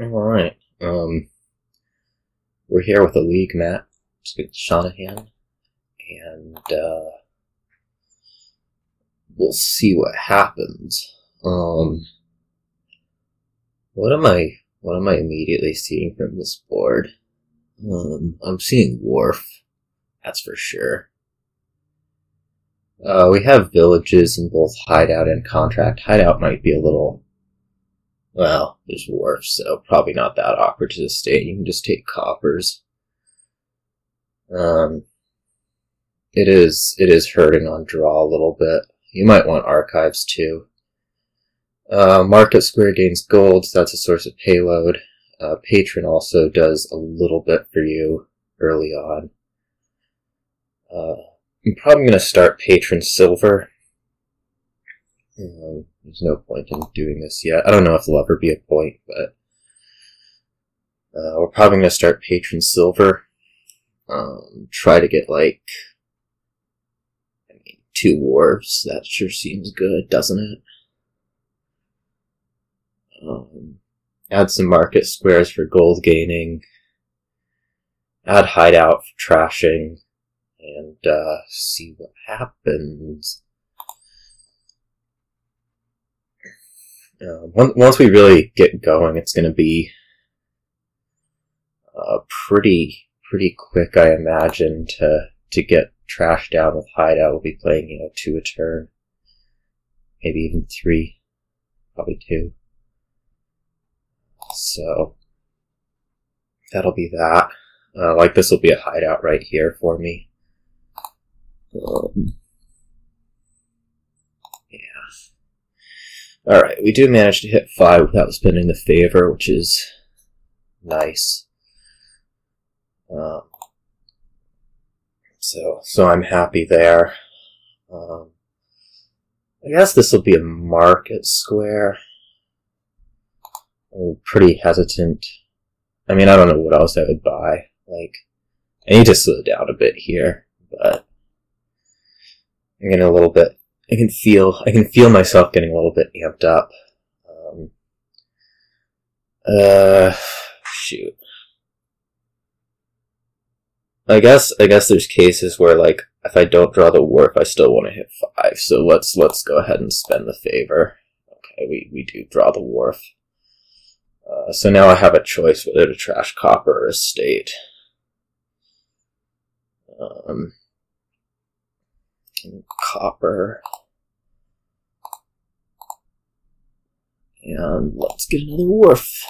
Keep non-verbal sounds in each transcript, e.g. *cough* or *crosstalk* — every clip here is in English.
Alright. Um, we're here with a league map. It's with Shanahan. And, uh, we'll see what happens. Um, what am I, what am I immediately seeing from this board? Um, I'm seeing Wharf. That's for sure. Uh, we have villages in both hideout and contract. Hideout might be a little, well, there's wharf, so probably not that awkward to sustain. You can just take coppers. Um, it is, it is hurting on draw a little bit. You might want archives too. Uh, market square gains gold, so that's a source of payload. Uh, patron also does a little bit for you early on. Uh, I'm probably going to start patron silver. Um, there's no point in doing this yet. I don't know if there'll ever be a point, but uh, we're probably going to start patron silver. Um, try to get like, I mean, two wharves. That sure seems good, doesn't it? Um, add some market squares for gold gaining. Add hideout for trashing. And uh, see what happens. Uh, once we really get going, it's going to be uh, pretty pretty quick, I imagine, to to get trash down with hideout. We'll be playing, you know, two a turn, maybe even three, probably two. So that'll be that. Uh, like this will be a hideout right here for me. Um, yeah. Alright, we do manage to hit 5 without spending the favor, which is nice. Um, so, so I'm happy there. Um, I guess this will be a market square. I'm pretty hesitant. I mean, I don't know what else I would buy. Like, I need to slow down a bit here, but I'm getting a little bit. I can feel. I can feel myself getting a little bit amped up. Um, uh, shoot. I guess. I guess there's cases where like if I don't draw the wharf, I still want to hit five. So let's let's go ahead and spend the favor. Okay, we we do draw the wharf. Uh, so now I have a choice whether to trash copper or estate. Um, copper. And let's get another wharf.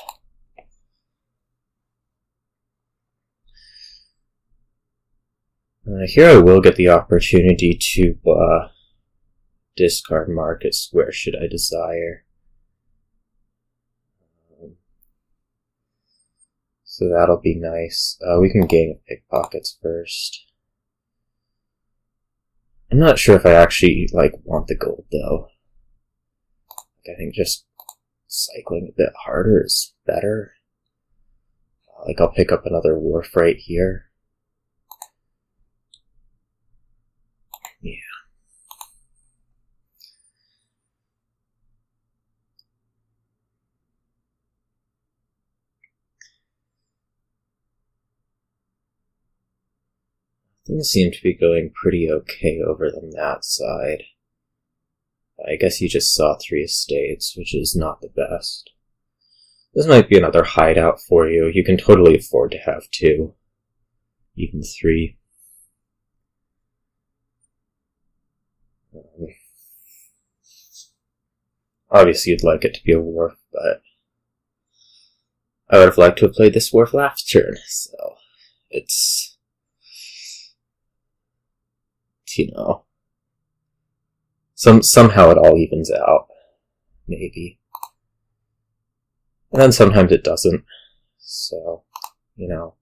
Uh, here I will get the opportunity to uh, discard markets. Where should I desire? So that'll be nice. Uh, we can gain pickpockets first. I'm not sure if I actually like want the gold though. I think just cycling a bit harder is better. Like I'll pick up another wharf right here. Yeah. Things seem to be going pretty okay over on that side. I guess you just saw three estates, which is not the best. This might be another hideout for you. You can totally afford to have two. Even three. Um, obviously you'd like it to be a wharf, but I would have liked to have played this wharf last turn, so it's you know, some somehow it all evens out, maybe. And then sometimes it doesn't. So, you know,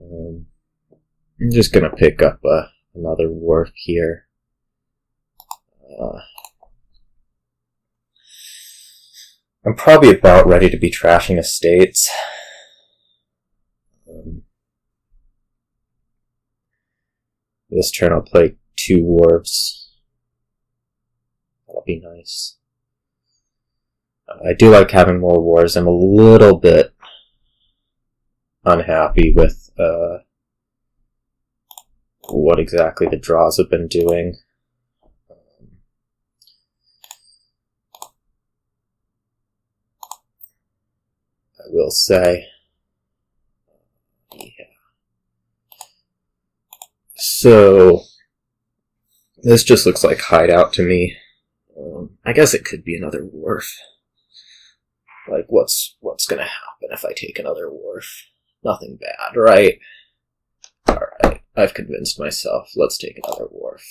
um, I'm just gonna pick up uh, another wharf here. Uh, I'm probably about ready to be trashing estates. Um, This turn I'll play two wharves. That'll be nice. I do like having more wharves. I'm a little bit unhappy with uh, what exactly the draws have been doing. I will say. Yeah. So, this just looks like hideout to me. Um, I guess it could be another wharf. Like, what's what's gonna happen if I take another wharf? Nothing bad, right? Alright, I've convinced myself. Let's take another wharf.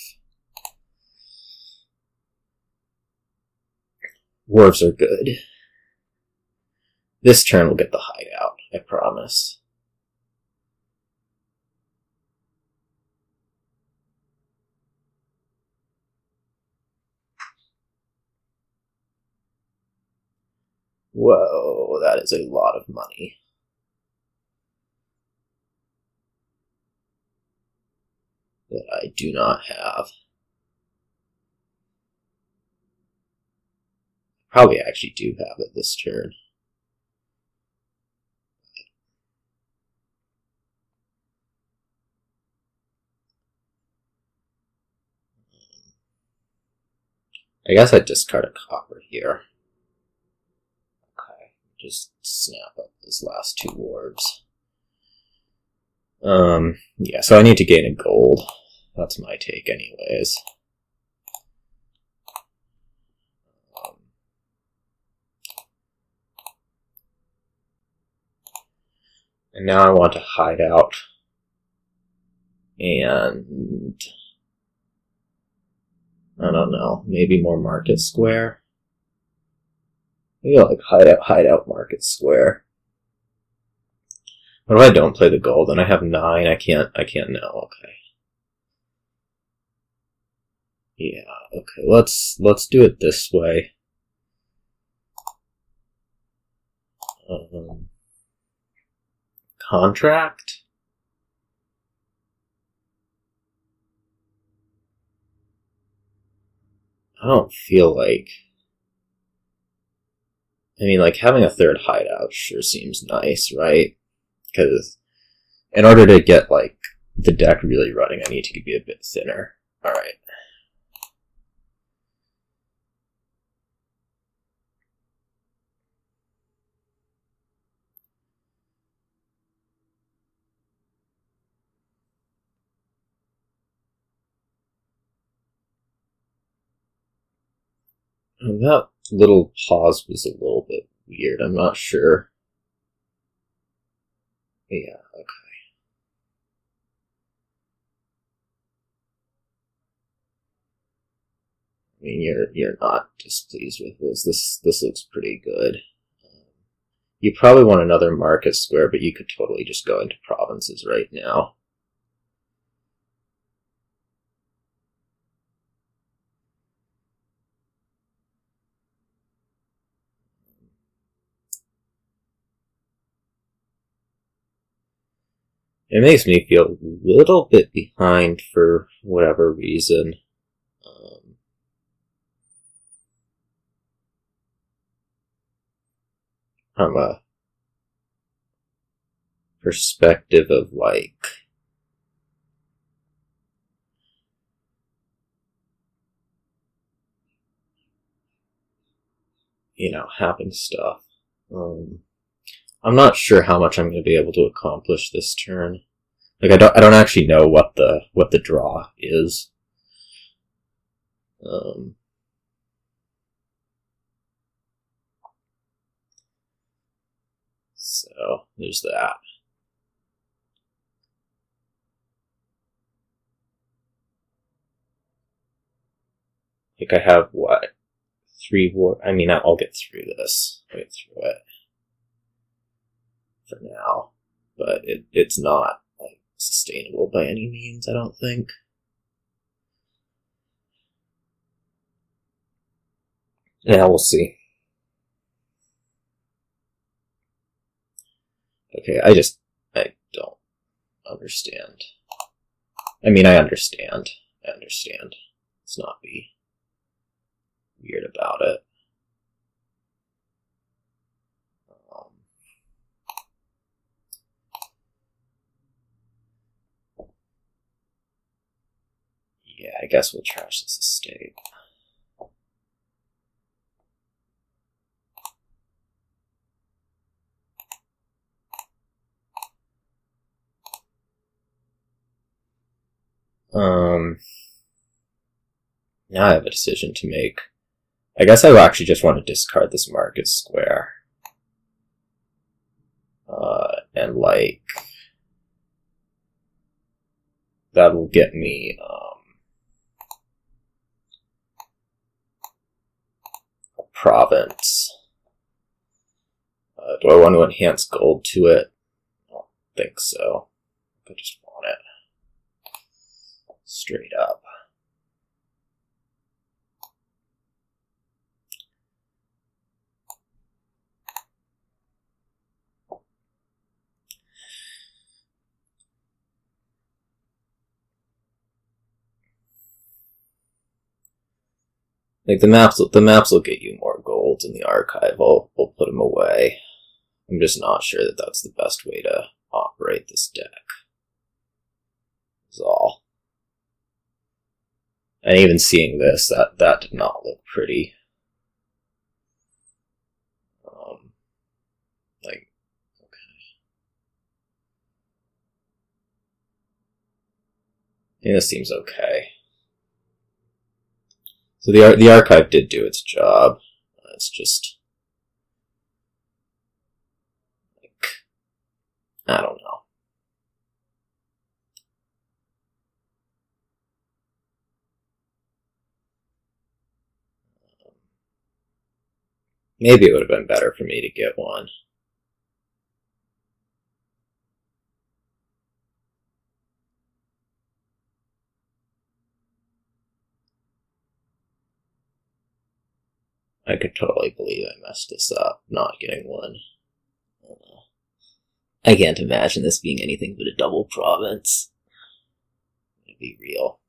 Wharves are good. This turn will get the hideout, I promise. Whoa, that is a lot of money. That I do not have. Probably actually do have it this turn. I guess I'd discard a copper here. Just snap up those last two wharves. Um, yeah, so I need to gain a gold. That's my take anyways. Um, and now I want to hide out. And I don't know, maybe more Market Square. Maybe like hideout, hideout Market Square. What if I don't play the gold? Then I have nine. I can't. I can't know. Okay. Yeah. Okay. Let's let's do it this way. Um, contract. I don't feel like. I mean, like having a third hideout sure seems nice, right? Because in order to get like the deck really running, I need to be a bit thinner. All right. That little pause was a little bit weird. I'm not sure. Yeah, okay. I mean, you're you're not displeased with this. This this looks pretty good. You probably want another market square, but you could totally just go into provinces right now. It makes me feel a little bit behind for whatever reason. Um, from a perspective of like you know having stuff um I'm not sure how much I'm going to be able to accomplish this turn. Like I don't, I don't actually know what the what the draw is. Um, so there's that. Like I have what three war. I mean, I'll get through this. I'll get through it for now, but it, it's not like sustainable by any means. I don't think. Yeah, we'll see. Okay, I just I don't understand. I mean, I understand. I understand. Let's not be weird about it. Guess we'll trash this estate. Um, now I have a decision to make. I guess I actually just want to discard this market square. Uh, and like, that'll get me, um, a province. Uh, do I want to enhance gold to it? I don't think so. I just want it straight up. Like the maps, the maps will get you more gold in the archive. We'll, we'll put them away. I'm just not sure that that's the best way to operate this deck. Is all. And even seeing this, that, that did not look pretty. Um, like, okay. Think this seems okay. So the, the archive did do its job. Uh, it's just, like, I don't know. Maybe it would have been better for me to get one. I could totally believe I messed this up, not getting one. I can't imagine this being anything but a double province. It'd be real.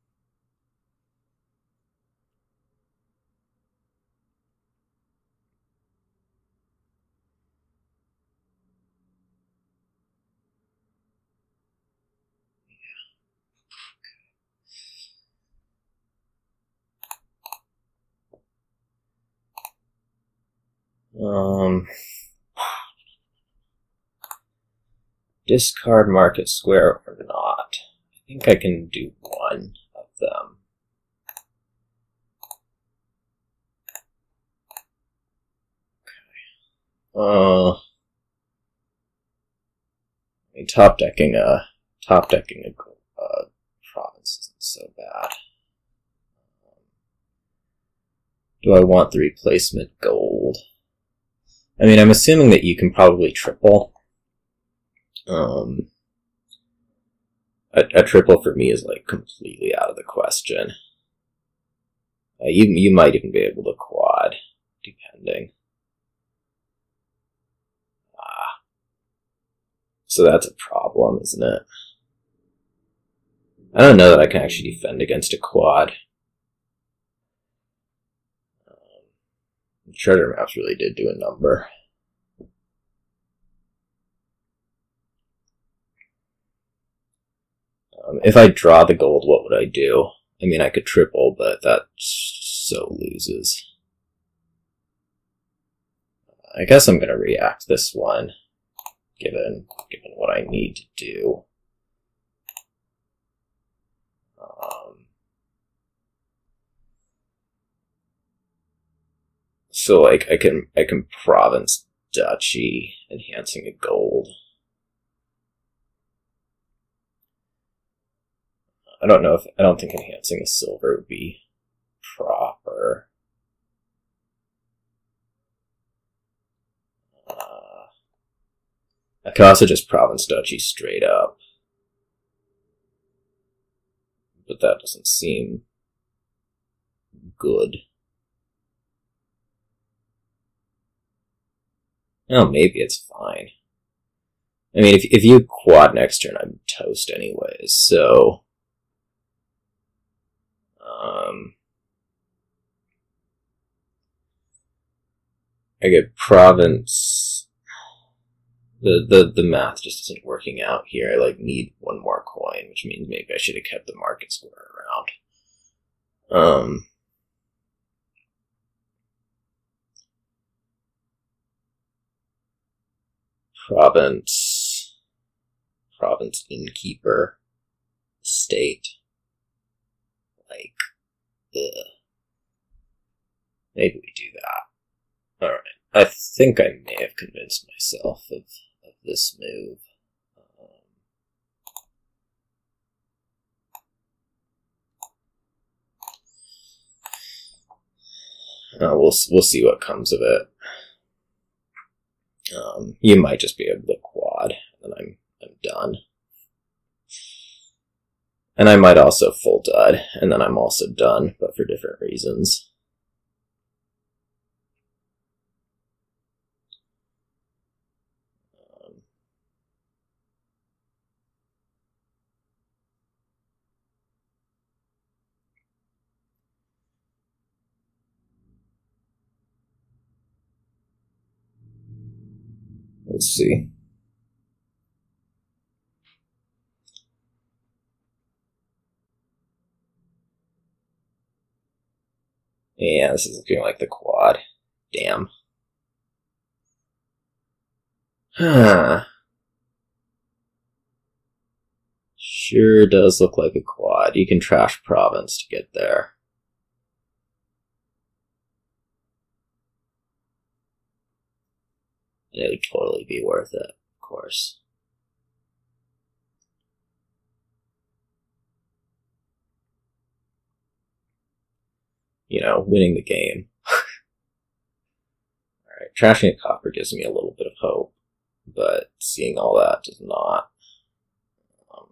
Um, discard market square or not. I think I can do one of them. Okay. Uh, top decking a top decking a uh, province isn't so bad. Do I want the replacement gold? I mean, I'm assuming that you can probably triple. Um, a, a triple for me is like completely out of the question. Uh, you you might even be able to quad, depending. Ah, so that's a problem, isn't it? I don't know that I can actually defend against a quad. Treasure maps really did do a number. Um, if I draw the gold, what would I do? I mean, I could triple, but that so loses. I guess I'm going to react this one, given given what I need to do. So like I can I can province duchy, enhancing a gold. I don't know if I don't think enhancing a silver would be proper. Uh, I could also just province duchy straight up, but that doesn't seem good. Oh, maybe it's fine. I mean, if, if you quad next turn, I'm toast anyways, so... Um... I get province... The, the, the math just isn't working out here. I, like, need one more coin, which means maybe I should have kept the market square around. Um, province, province innkeeper, state, like, ugh. Maybe we do that. Alright. I think I may have convinced myself of, of this move. Uh, we'll we'll see what comes of it. Um, you might just be able to quad, and I'm I'm done. And I might also full dud, and then I'm also done, but for different reasons. Let's see. Yeah, this is looking like the quad. Damn. Huh. Sure does look like a quad. You can trash province to get there. It would totally be worth it, of course. You know, winning the game. *laughs* Alright, trashing a copper gives me a little bit of hope, but seeing all that does not. Um,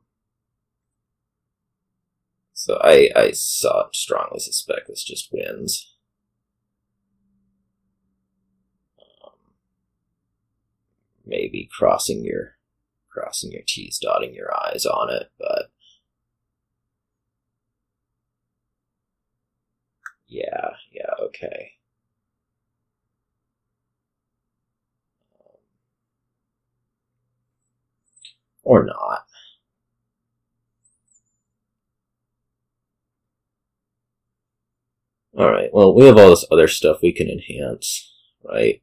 so I, I saw, strongly suspect this just wins. Maybe crossing your crossing your T's, dotting your I's on it, but yeah, yeah, okay. Um, or not. Alright, well, we have all this other stuff we can enhance, right?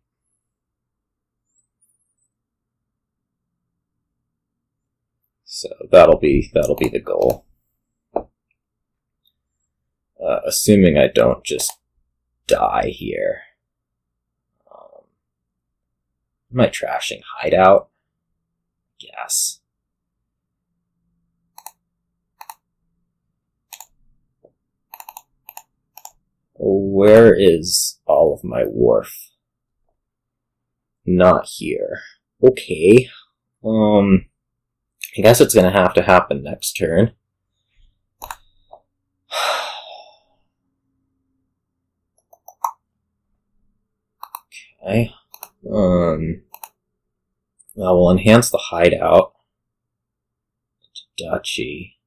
So that'll be that'll be the goal. Uh, assuming I don't just die here. Um, am I trashing hideout? Yes. Where is all of my wharf? Not here. Okay. Um. I guess it's going to have to happen next turn. Okay. Um. Well, we'll enhance the hideout duchy.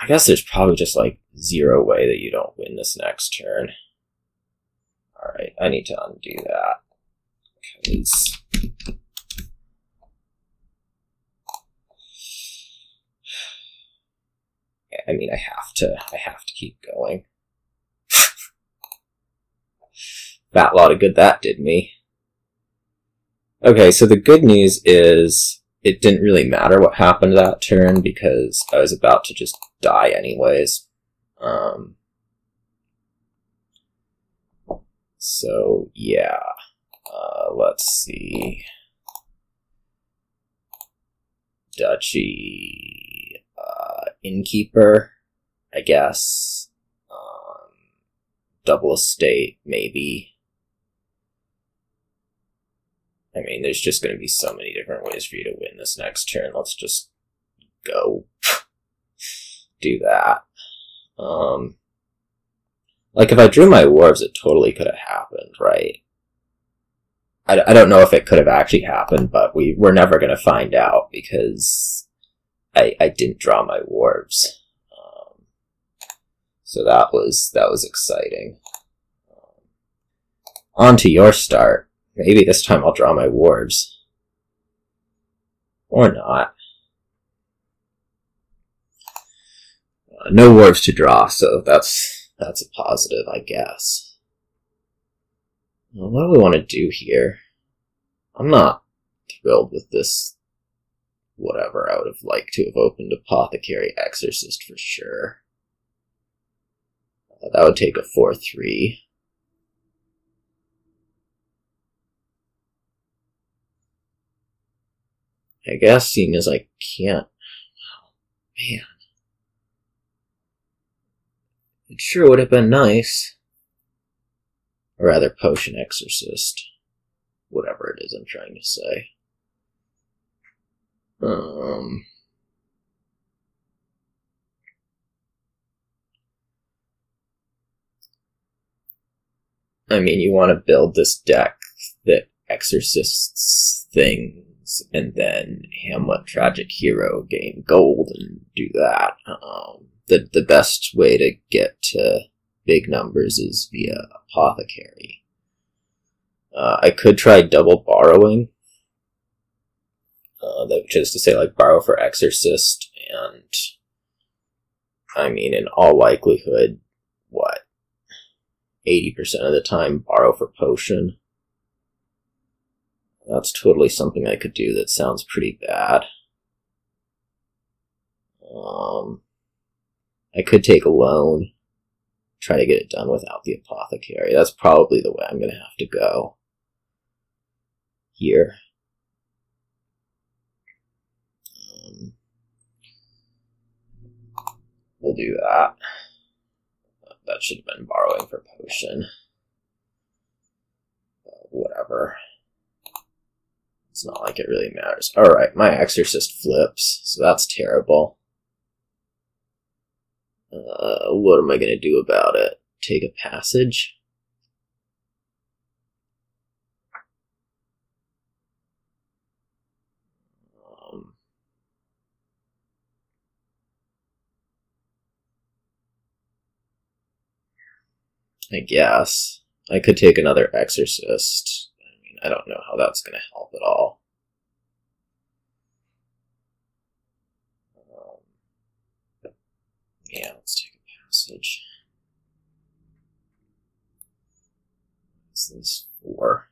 I guess there's probably just like zero way that you don't win this next turn. Alright, I need to undo that. Because I mean, I have to, I have to keep going. *laughs* that lot of good that did me. Okay, so the good news is it didn't really matter what happened that turn because I was about to just die anyways. Um, so yeah, uh, let's see. Duchy, innkeeper, I guess. Um, double estate, maybe. I mean, there's just going to be so many different ways for you to win this next turn. Let's just go *laughs* do that. Um, like if I drew my wharves, it totally could have happened, right? I, I don't know if it could have actually happened, but we we're never going to find out because I, I didn't draw my wharves. Um, so that was that was exciting. Um, on to your start. Maybe this time I'll draw my wharves. Or not. Uh, no wharves to draw, so that's that's a positive, I guess. Well, what do we want to do here? I'm not thrilled with this. Whatever, I would have liked to have opened Apothecary Exorcist for sure. Uh, that would take a 4 3. I guess, seeing as I can't. Oh, man. It sure would have been nice. Or rather, Potion Exorcist. Whatever it is I'm trying to say. Um. I mean, you want to build this deck that exorcists things, and then Hamlet Tragic Hero gain gold and do that. Um, the the best way to get to big numbers is via apothecary. Uh, I could try double borrowing, uh, which is to say, like borrow for exorcist, and I mean, in all likelihood, what eighty percent of the time borrow for potion. That's totally something I could do. That sounds pretty bad. Um, I could take a loan, try to get it done without the apothecary. That's probably the way I'm going to have to go here. We'll do that. That should have been borrowing for potion. Whatever. It's not like it really matters. Alright, my exorcist flips, so that's terrible. Uh, what am I going to do about it? Take a passage? I guess. I could take another exorcist. I mean, I don't know how that's going to help at all. Um, yeah, let's take a passage. What's this for?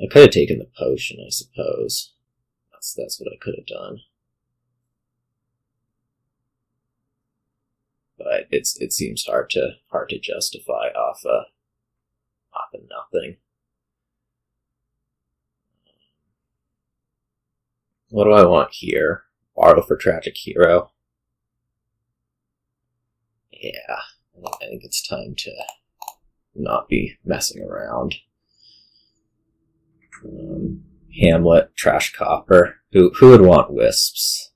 I could have taken the potion, I suppose. That's that's what I could have done. But it's it seems hard to hard to justify off a off of nothing. What do I want here? Borrow for Tragic Hero yeah, I think it's time to not be messing around. Um, Hamlet, Trash Copper. Who who would want wisps?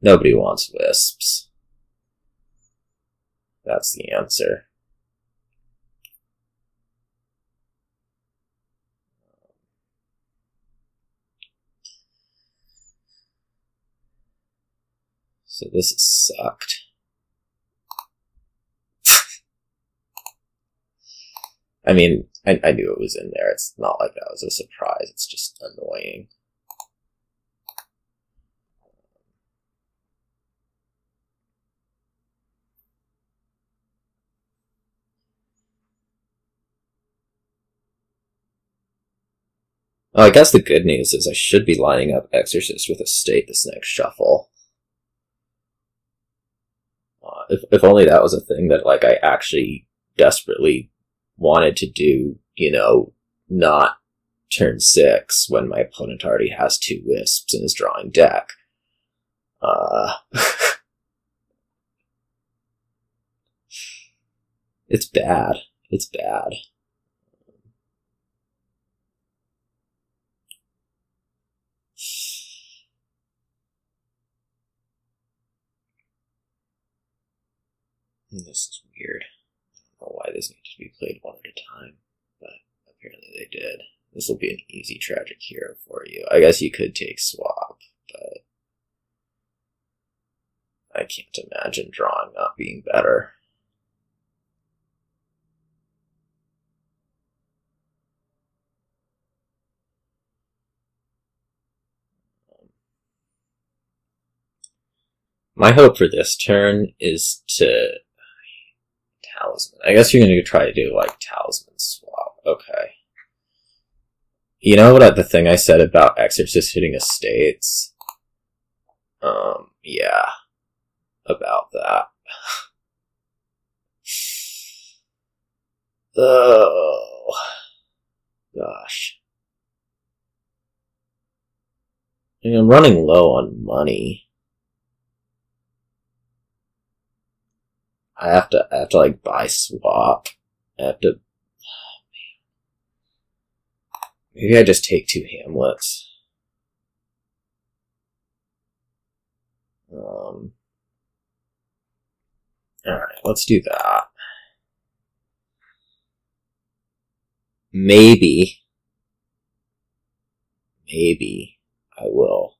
Nobody wants wisps. That's the answer. So this sucked. I mean, I, I knew it was in there. It's not like that was a surprise. It's just annoying. I guess the good news is I should be lining up Exorcist with a state this next shuffle. Uh, if, if only that was a thing that, like, I actually desperately wanted to do, you know, not turn six when my opponent already has two wisps in his drawing deck. Uh, *laughs* it's bad. It's bad. This is weird I don't know why this needs to be played one at a time, but apparently they did. This will be an easy tragic hero for you. I guess you could take swap, but I can't imagine drawing not being better. My hope for this turn is to talisman. I guess you're gonna try to do like talisman swap. Okay. You know what the thing I said about Exorcist hitting estates? Um, yeah. About that. *sighs* oh. Gosh. I mean, I'm running low on money. I have to, I have to like buy swap. I have to. Maybe I just take two Hamlets. Um. Alright, let's do that. Maybe. Maybe I will.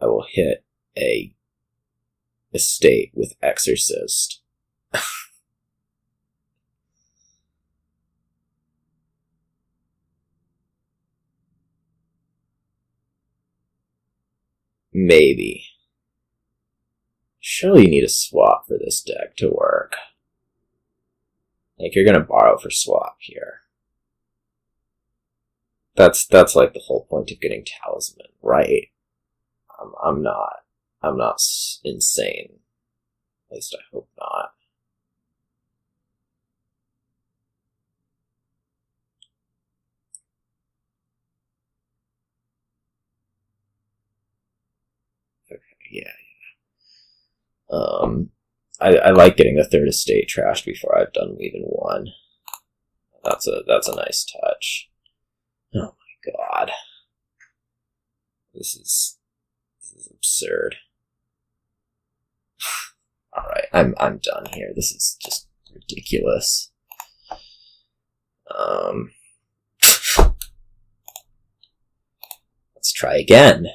I will hit a estate with Exorcist. *laughs* Maybe. Surely you need a swap for this deck to work. Like you're gonna borrow for swap here. That's that's like the whole point of getting talisman, right? I'm, I'm not. I'm not insane. At least I hope not. Okay, yeah, yeah. Um, I, I like getting the third estate trashed before I've done even one. That's a that's a nice touch. Oh my god. This is this is absurd. Alright, I'm I'm done here. This is just ridiculous. Um *sighs* Let's try again.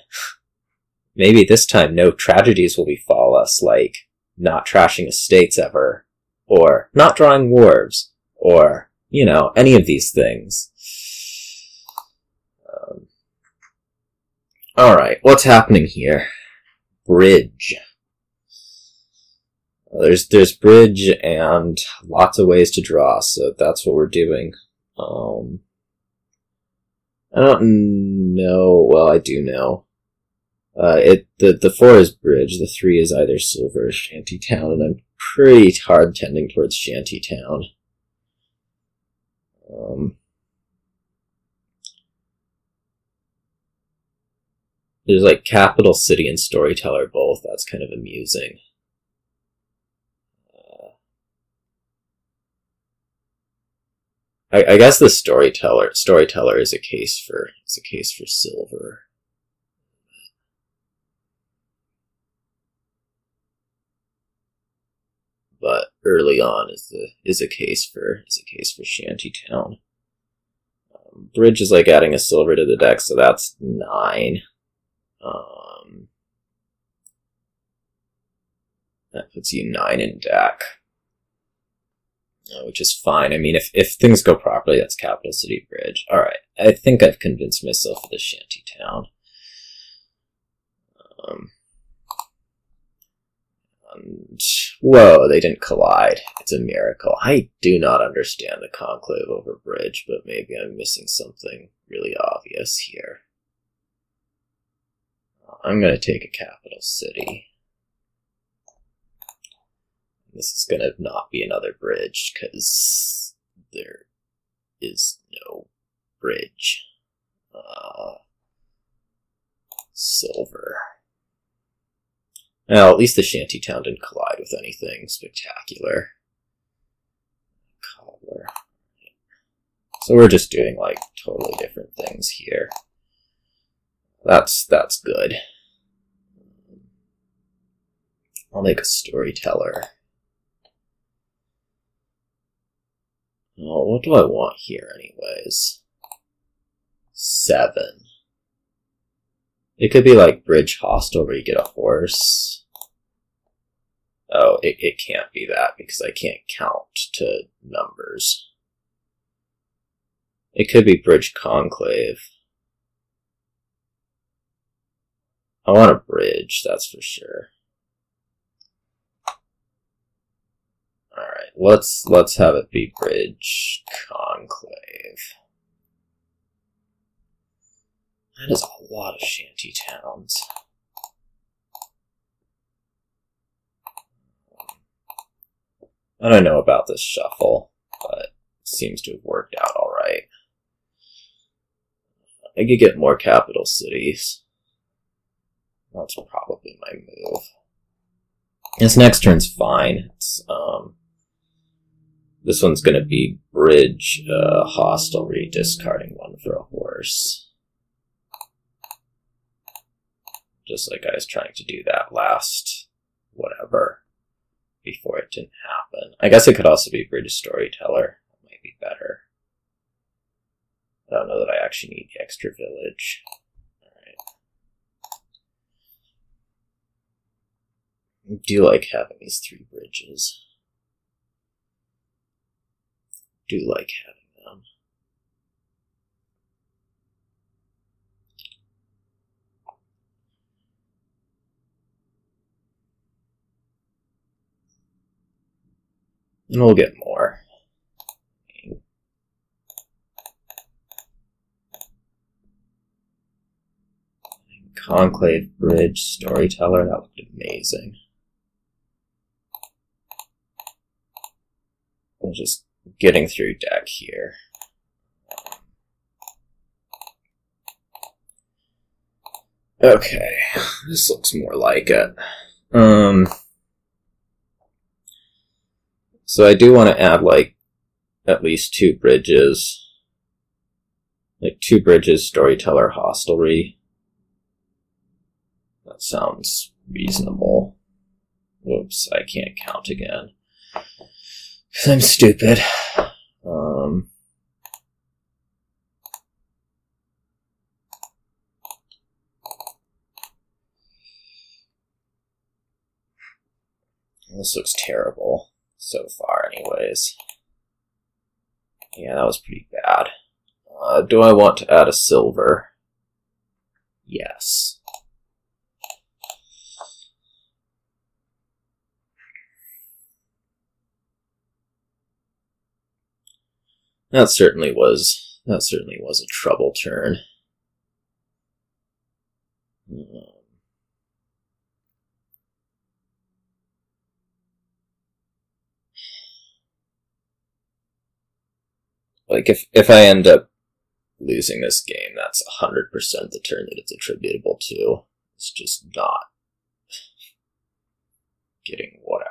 Maybe this time no tragedies will befall us, like not trashing estates ever, or not drawing wharves, or, you know, any of these things. Um, Alright, what's happening here? Bridge. There's there's bridge and lots of ways to draw, so that's what we're doing. Um, I don't know. Well, I do know. Uh, it the the four is bridge. The three is either silver or shanty town, and I'm pretty hard tending towards shantytown. Um, there's like capital city and storyteller both. That's kind of amusing. I, I guess the storyteller storyteller is a case for is a case for silver. But early on is the is a case for is a case for Shantytown. Um, Bridge is like adding a silver to the deck, so that's nine. Um, that puts you nine in deck. Uh, which is fine. I mean, if, if things go properly, that's Capital City Bridge. Alright, I think I've convinced myself of the shanty town. Um, and, whoa, they didn't collide. It's a miracle. I do not understand the conclave over bridge, but maybe I'm missing something really obvious here. I'm gonna take a capital city. This is gonna not be another bridge, because there is no bridge. Uh, silver. Well, at least the shanty town didn't collide with anything spectacular. Cobbler. So we're just doing like totally different things here. That's that's good. I'll make a storyteller. Oh, what do I want here, anyways? Seven. It could be like Bridge Hostel where you get a horse. Oh, it, it can't be that because I can't count to numbers. It could be Bridge Conclave. I want a bridge, that's for sure. Alright, let's let's have it be bridge conclave. That is a lot of shanty towns. I don't know about this shuffle, but it seems to have worked out alright. I could get more capital cities. That's probably my move. This next turn's fine. It's, um, this one's gonna be bridge, uh, hostelry, discarding one for a horse. Just like I was trying to do that last, whatever, before it didn't happen. I guess it could also be bridge storyteller. That might be better. I don't know that I actually need the extra village. Alright. I do like having these three bridges. Do like having them. And we'll get more. Conclave Bridge Storyteller, that looked amazing. I'm just getting through deck here. Okay, this looks more like it. Um, so I do want to add like at least two bridges. Like two bridges, storyteller, hostelry. That sounds reasonable. Whoops, I can't count again. Because I'm stupid. Um, this looks terrible so far, anyways. Yeah, that was pretty bad. Uh, do I want to add a silver? Yes. That certainly was that certainly was a trouble turn. Um, like if if I end up losing this game, that's hundred percent the turn that it's attributable to. It's just not getting whatever.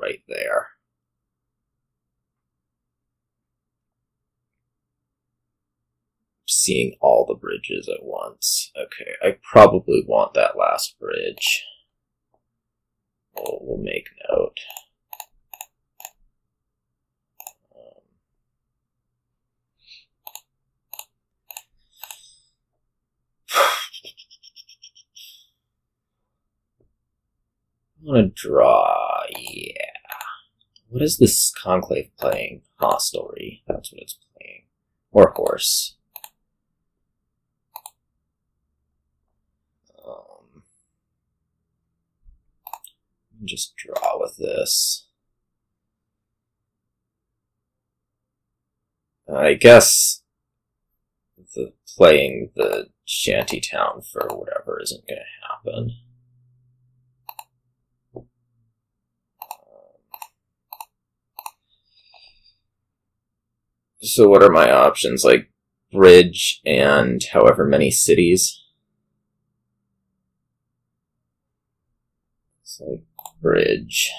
Right there. Seeing all the bridges at once. Okay, I probably want that last bridge. We'll, we'll make note. Um, I want to draw, yeah. What is this conclave playing? Hostelry. That's what it's playing. Or horse. Um, just draw with this. I guess the playing the shanty town for whatever isn't going to happen. So what are my options? Like bridge and however many cities? It's like bridge.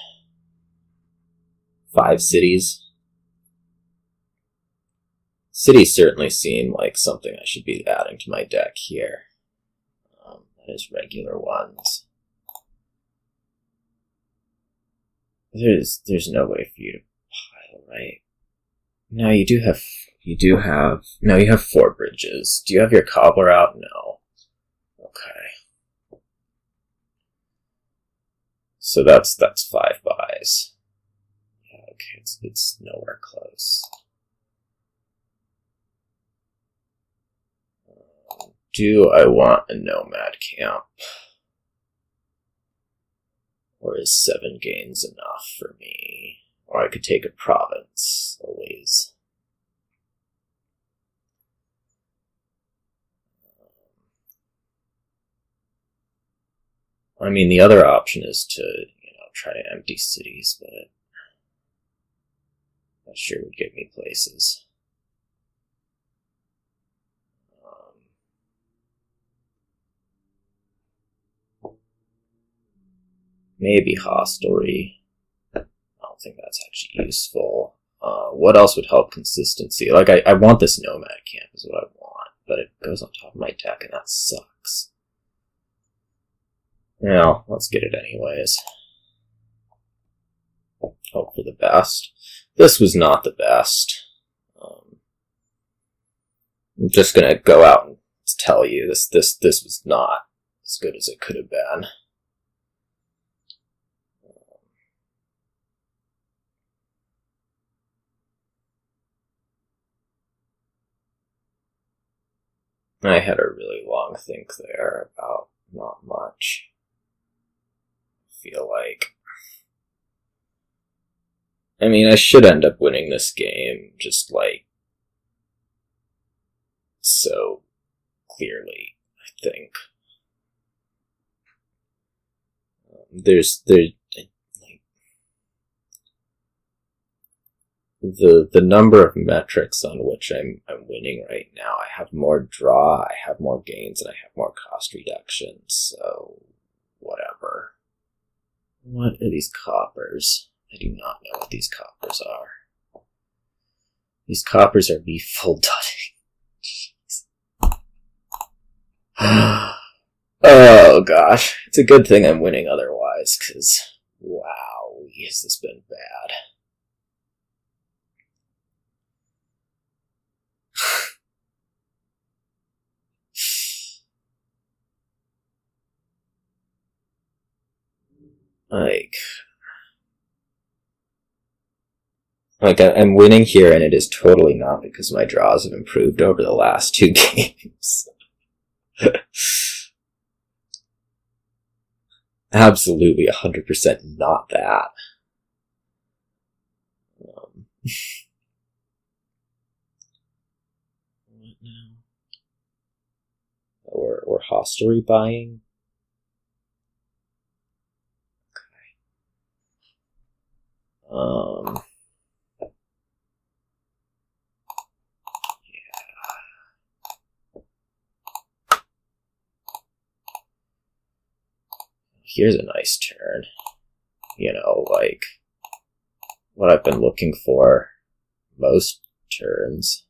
Five cities. Cities certainly seem like something I should be adding to my deck here. Um, that is regular ones. There's there's no way for you to pile, right? No, you do have. You do have. No, you have four bridges. Do you have your cobbler out? No. Okay. So that's that's five buys. Yeah, okay, it's it's nowhere close. Do I want a nomad camp? Or is seven gains enough for me? Or I could take a province, always. I mean, the other option is to, you know, try to empty cities, but that sure would get me places. Um, maybe hostelry. Think that's actually useful. Uh, what else would help consistency? Like, I, I want this nomad camp is what I want, but it goes on top of my deck and that sucks. Now, let's get it anyways. Hope for the best. This was not the best. Um, I'm just gonna go out and tell you this this this was not as good as it could have been. I had a really long think there about not much feel like. I mean, I should end up winning this game, just like so clearly. I think um, there's there like the the number of metrics on which I'm I'm winning right now. I have more draw, I have more gains, and I have more cost reduction. So whatever. What are these coppers? I do not know what these coppers are. These coppers are me full dutting. oh gosh. It's a good thing I'm winning otherwise, because wow, has this been bad. *sighs* Like, like I'm winning here, and it is totally not because my draws have improved over the last *laughs* two games. *laughs* Absolutely, hundred percent not that. Um, *laughs* what now? Or or hostelry buying. Um, yeah. Here's a nice turn. You know, like what I've been looking for most turns.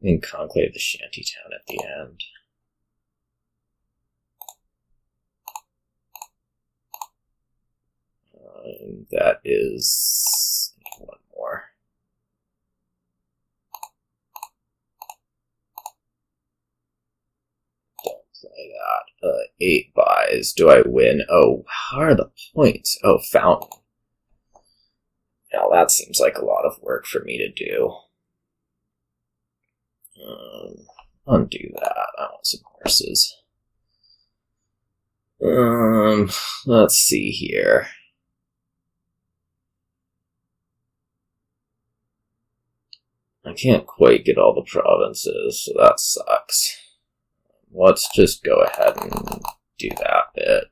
In Conclave the shanty town at the end. Um, that is one more. Don't that. Uh, eight buys. Do I win? Oh, how are the points? Oh, fountain. Now that seems like a lot of work for me to do. Um, undo that. I want some horses. Um, let's see here. I can't quite get all the provinces, so that sucks. Let's just go ahead and do that bit.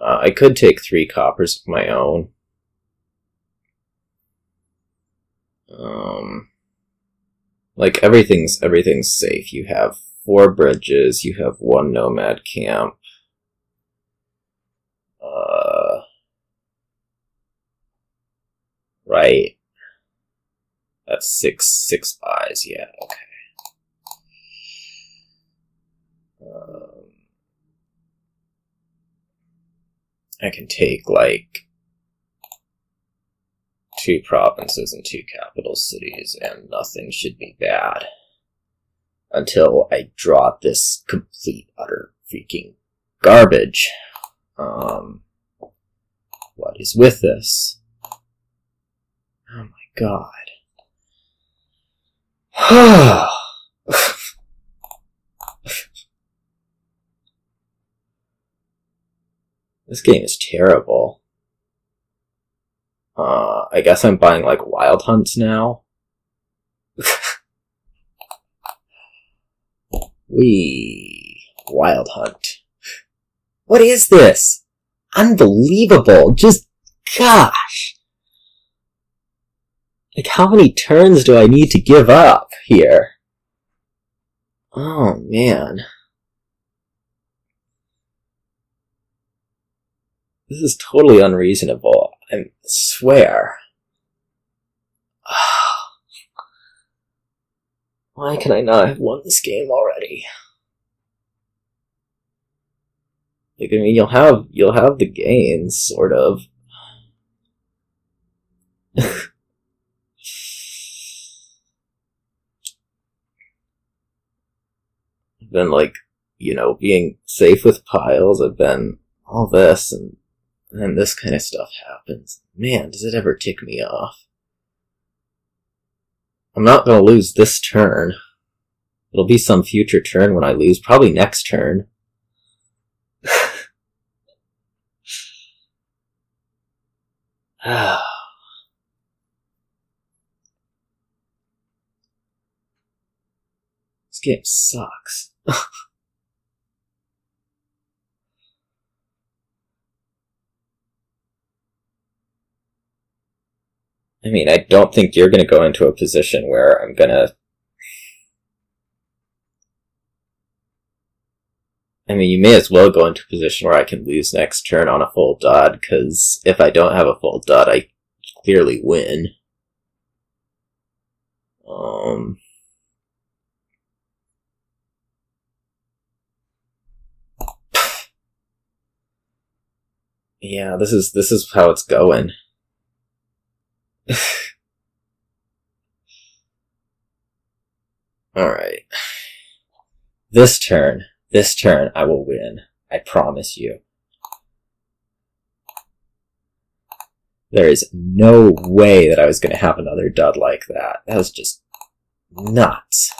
Uh, I could take three coppers of my own. Um, like everything's everything's safe. You have four bridges. You have one nomad camp. Uh, right. That's six six buys. Yeah. Okay. Um, I can take like two provinces and two capital cities, and nothing should be bad. Until I draw this complete, utter freaking garbage. Um, What is with this? Oh my god. *sighs* this game is terrible. Uh, I guess I'm buying like Wild Hunts now. *laughs* we Wild Hunt. What is this? Unbelievable. Just gosh. Like how many turns do I need to give up here? Oh man. This is totally unreasonable. I swear. *sighs* Why can I not have won this game already? Like, I mean, you'll have, you'll have the gains, sort of. *laughs* been like, you know, being safe with piles. I've been all this and and then this kind of stuff happens. Man, does it ever tick me off. I'm not gonna lose this turn. It'll be some future turn when I lose, probably next turn. *sighs* this game sucks. *laughs* I mean, I don't think you're going to go into a position where I'm going to. I mean, you may as well go into a position where I can lose next turn on a full dot, because if I don't have a full dot, I clearly win. Um. Yeah, this is this is how it's going. *sighs* Alright. This turn, this turn, I will win. I promise you. There is no way that I was going to have another dud like that. That was just nuts.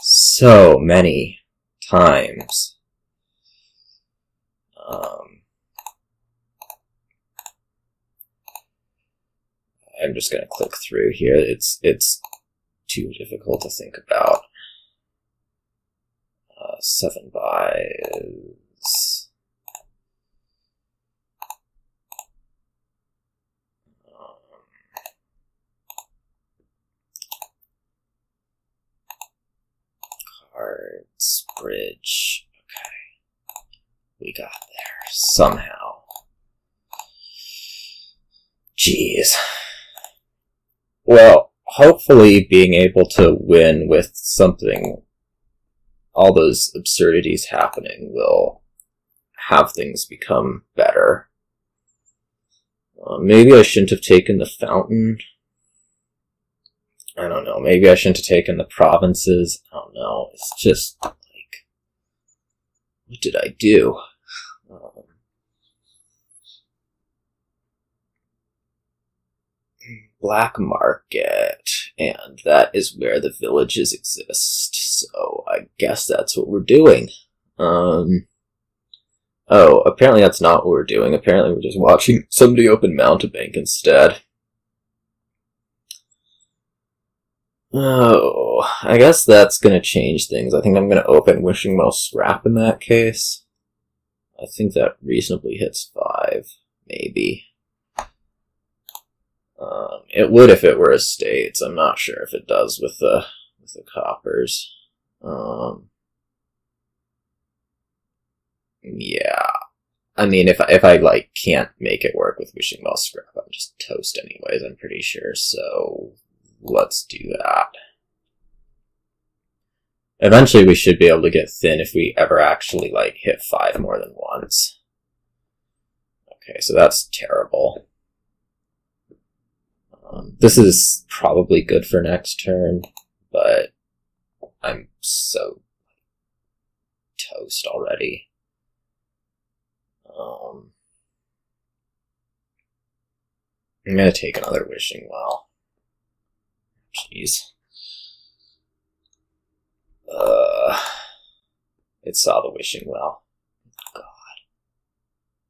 So many times. Um, I'm just going to click through here. It's it's too difficult to think about. Uh, seven buys. Um, cards, bridge. Okay. We got there somehow. Jeez. Well, hopefully being able to win with something, all those absurdities happening will have things become better. Uh, maybe I shouldn't have taken the fountain. I don't know. Maybe I shouldn't have taken the provinces. I don't know. It's just like, what did I do? Um, black market, and that is where the villages exist. So I guess that's what we're doing. Um, oh, apparently that's not what we're doing. Apparently we're just watching *laughs* somebody open Mountebank instead. Oh, I guess that's gonna change things. I think I'm gonna open Wishing Well Scrap in that case. I think that reasonably hits five, maybe. Um, it would if it were estates. I'm not sure if it does with the with the coppers. Um, yeah, I mean, if if I like can't make it work with wishing well scrap, I'm just toast anyways. I'm pretty sure. So let's do that. Eventually, we should be able to get thin if we ever actually like hit five more than once. Okay, so that's terrible. Um, this is probably good for next turn, but I'm so toast already. Um, I'm gonna take another wishing well. Jeez. Uh, it saw the wishing well. God.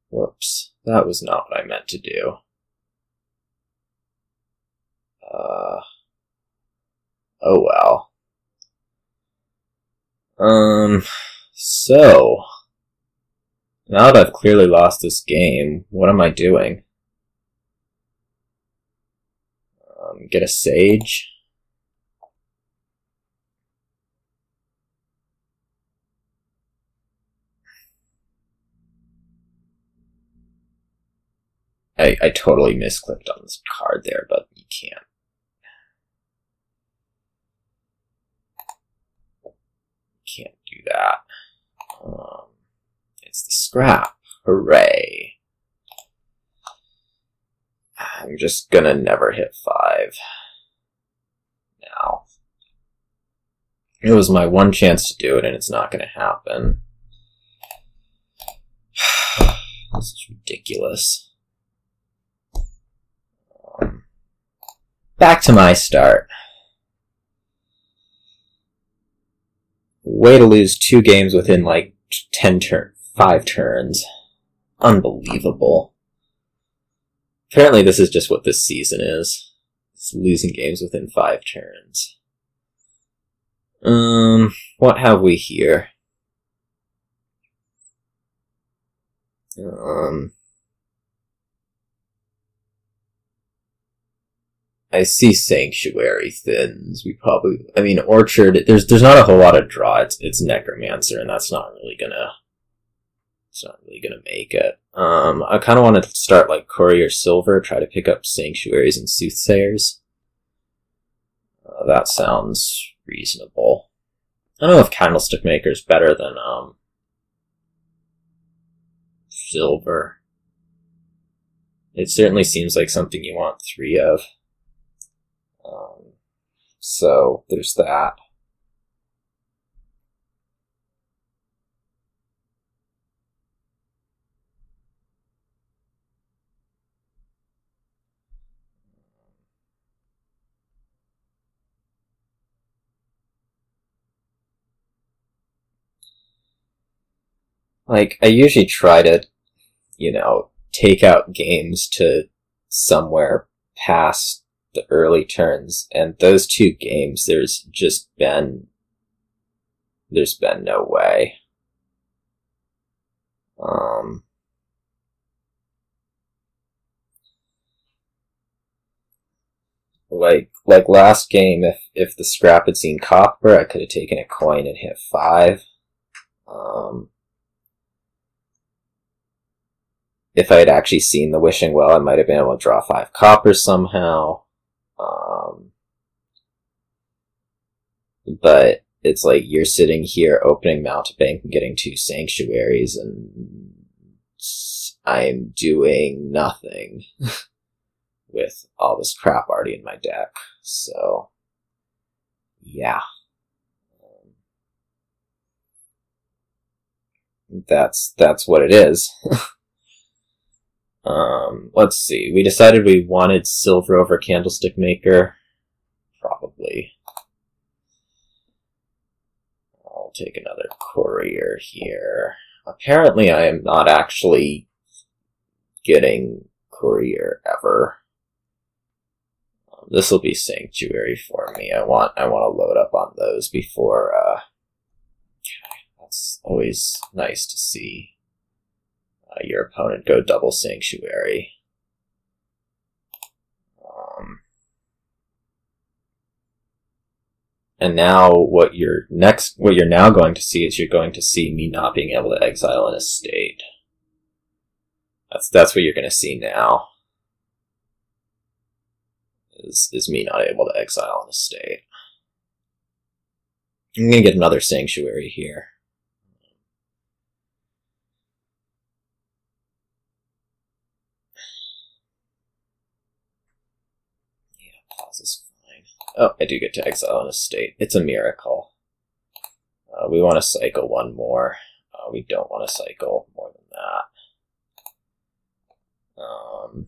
Whoops. That was not what I meant to do. Uh, oh well. Um, so, now that I've clearly lost this game, what am I doing? Um, get a sage? I, I totally misclicked on this card there, but you can't. Can't do that. Um, it's the scrap. Hooray. I'm just gonna never hit five. Now. It was my one chance to do it, and it's not gonna happen. *sighs* this is ridiculous. Um, back to my start. Way to lose two games within like ten turn, five turns. Unbelievable. Apparently, this is just what this season is. It's losing games within five turns. Um, what have we here? Um, I see Sanctuary thins. We probably, I mean, Orchard. There's there's not a whole lot of draw. It's it's Necromancer, and that's not really gonna. It's not really gonna make it. Um, I kind of want to start like Courier Silver, try to pick up Sanctuaries and Soothsayers. Uh, that sounds reasonable. I don't know if Candlestick Maker is better than um Silver. It certainly seems like something you want three of. Um, so there's that. like I usually try to, you know, take out games to somewhere past the early turns, and those two games, there's just been, there's been no way. Um, like like last game, if if the scrap had seen copper, I could have taken a coin and hit five. Um, if I had actually seen the wishing well, I might have been able to draw five coppers somehow. Um, but it's like you're sitting here opening Mountebank and getting two sanctuaries, and I'm doing nothing *laughs* with all this crap already in my deck. So, yeah. That's that's what it is. *laughs* Um, let's see. We decided we wanted silver over candlestick maker. Probably. I'll take another courier here. Apparently I am not actually getting courier ever. Um, this will be sanctuary for me. I want I want to load up on those before uh that's always nice to see uh, your opponent go double sanctuary. Um, and now what you're next, what you're now going to see is you're going to see me not being able to exile an estate. That's that's what you're going to see now. Is is me not able to exile an estate? I'm going to get another sanctuary here. is fine. Oh, I do get to exile an estate. It's a miracle. Uh, we want to cycle one more. Uh, we don't want to cycle more than that. Um,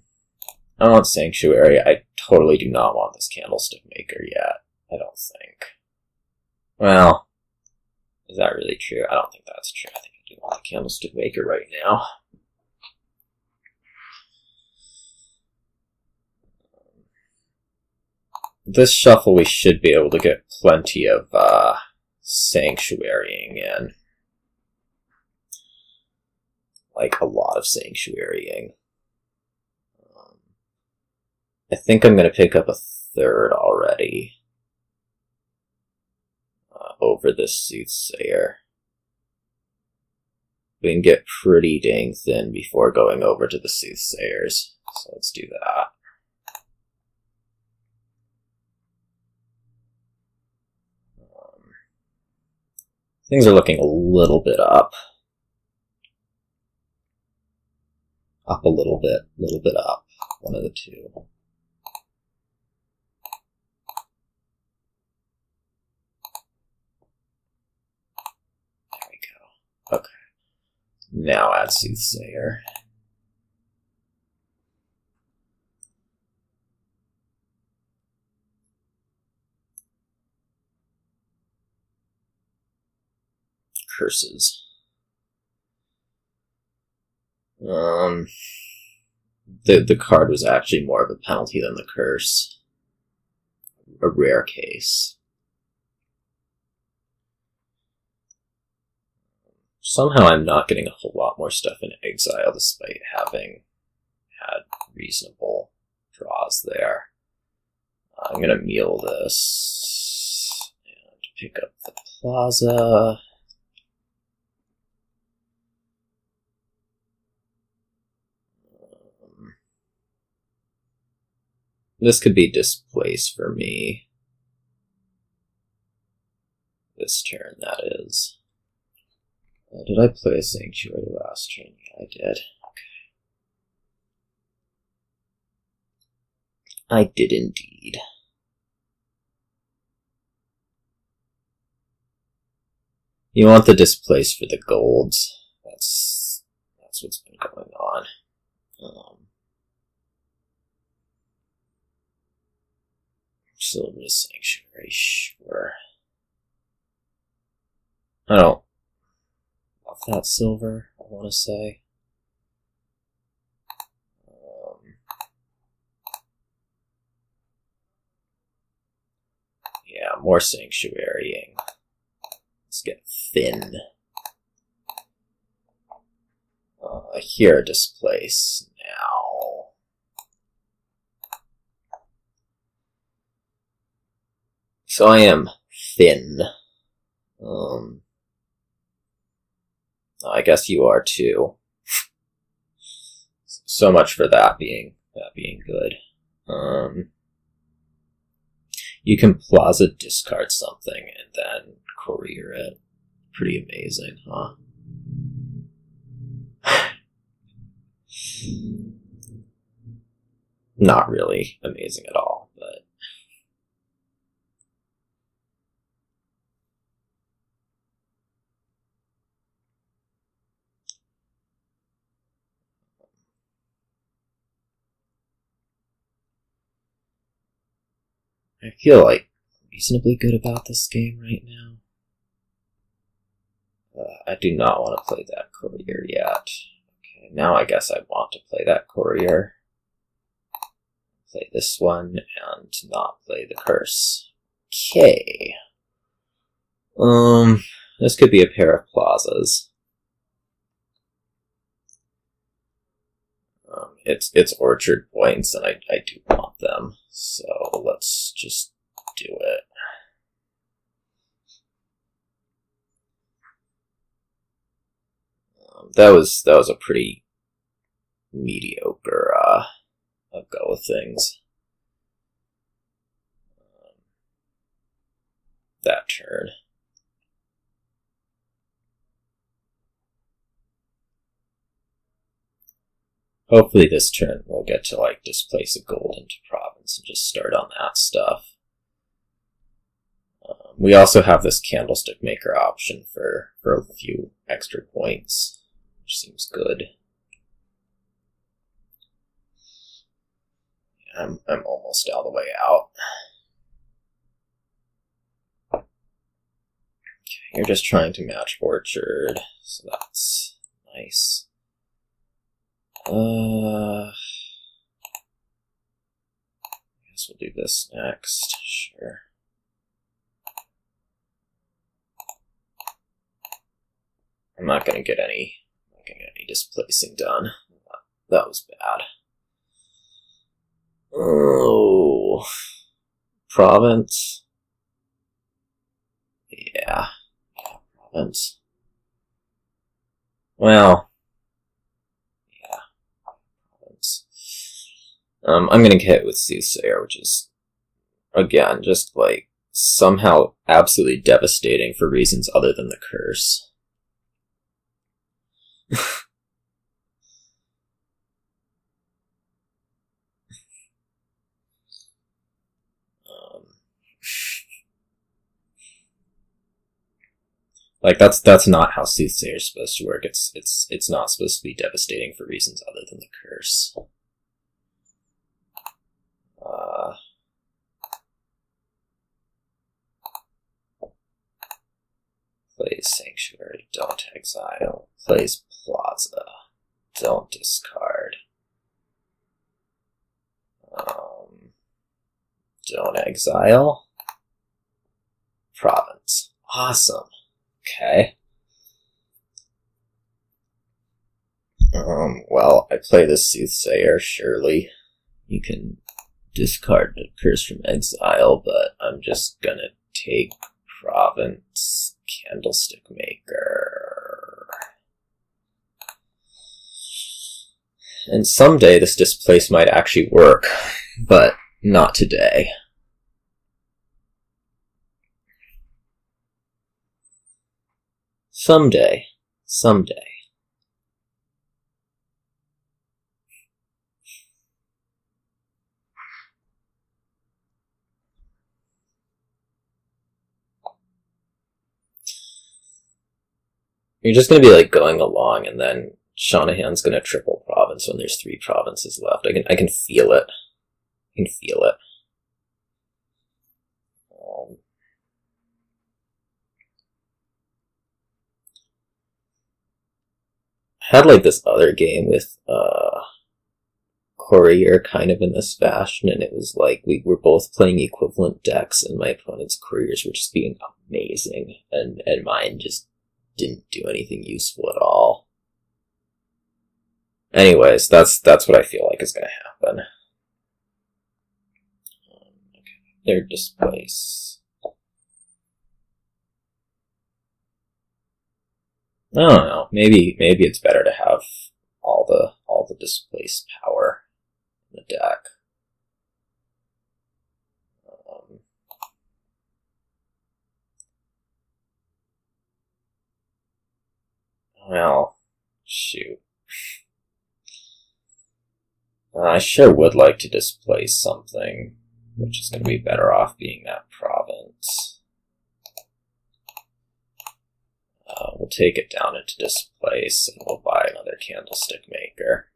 I want Sanctuary. I totally do not want this Candlestick Maker yet. I don't think. Well, is that really true? I don't think that's true. I think I do want the Candlestick Maker right now. This shuffle we should be able to get plenty of uh, sanctuarying in. Like a lot of sanctuarying. Um, I think I'm going to pick up a third already uh, over this soothsayer. We can get pretty dang thin before going over to the soothsayers. So let's do that. Things are looking a little bit up. Up a little bit, a little bit up. One of the two. There we go. Okay. Now add Soothsayer. Curses. Um, the the card was actually more of a penalty than the curse. A rare case. Somehow I'm not getting a whole lot more stuff in exile despite having had reasonable draws there. I'm gonna mule this and pick up the plaza. This could be displaced for me. This turn, that is. Uh, did I play a Sanctuary last turn? I did. Okay. I did indeed. You want the displace for the golds. That's that's what's been going on. Um, Silver Sanctuary, sure. I don't love that silver, I want to say. Um, yeah, more sanctuarying. Let's get thin. Uh, here, displace now. So I am thin. Um, I guess you are too. So much for that being that being good. Um, you can plaza discard something and then courier it. Pretty amazing, huh? *sighs* Not really amazing at all, but I feel like reasonably good about this game right now. Uh, I do not want to play that courier yet. Okay, now I guess I want to play that courier. Play this one and not play the curse. Okay. Um, this could be a pair of plazas. Um, it's it's orchard points, and I I do want them. So let's just do it. Um, that was that was a pretty mediocre uh, go of things. Um, that turn. Hopefully this turn we'll get to like displace a gold into province and just start on that stuff. Um, we also have this candlestick maker option for, for a few extra points, which seems good. I'm, I'm almost all the way out. Okay, you're just trying to match Orchard, so that's nice. Uh, I guess we'll do this next, sure. I'm not gonna get any, I'm not gonna get any displacing done. That was bad. Oh, province. Yeah, province. Well, yeah, province. Um, I'm gonna get with Soothsayer, which is, again, just like somehow absolutely devastating for reasons other than the curse. Like that's that's not how soothsayer is supposed to work. It's it's it's not supposed to be devastating for reasons other than the curse. Uh, sanctuary, don't exile. Plays plaza, don't discard. Um, don't exile. Province, awesome. Okay. Um, well, I play the Soothsayer, surely. You can discard the Curse from Exile, but I'm just gonna take Province Candlestick Maker. And someday this displace might actually work, but not today. Someday. Someday. You're just gonna be like going along and then seanahan's gonna triple province when there's three provinces left. I can I can feel it. I can feel it. I had like this other game with uh courier kind of in this fashion and it was like we were both playing equivalent decks and my opponent's couriers were just being amazing and and mine just didn't do anything useful at all anyways that's that's what i feel like is going to happen um, they're displace I don't know. Maybe maybe it's better to have all the all the displaced power in the deck. Well, shoot. I sure would like to displace something, which is going to be better off being that province. Uh, we'll take it down into displace and we'll buy another candlestick maker.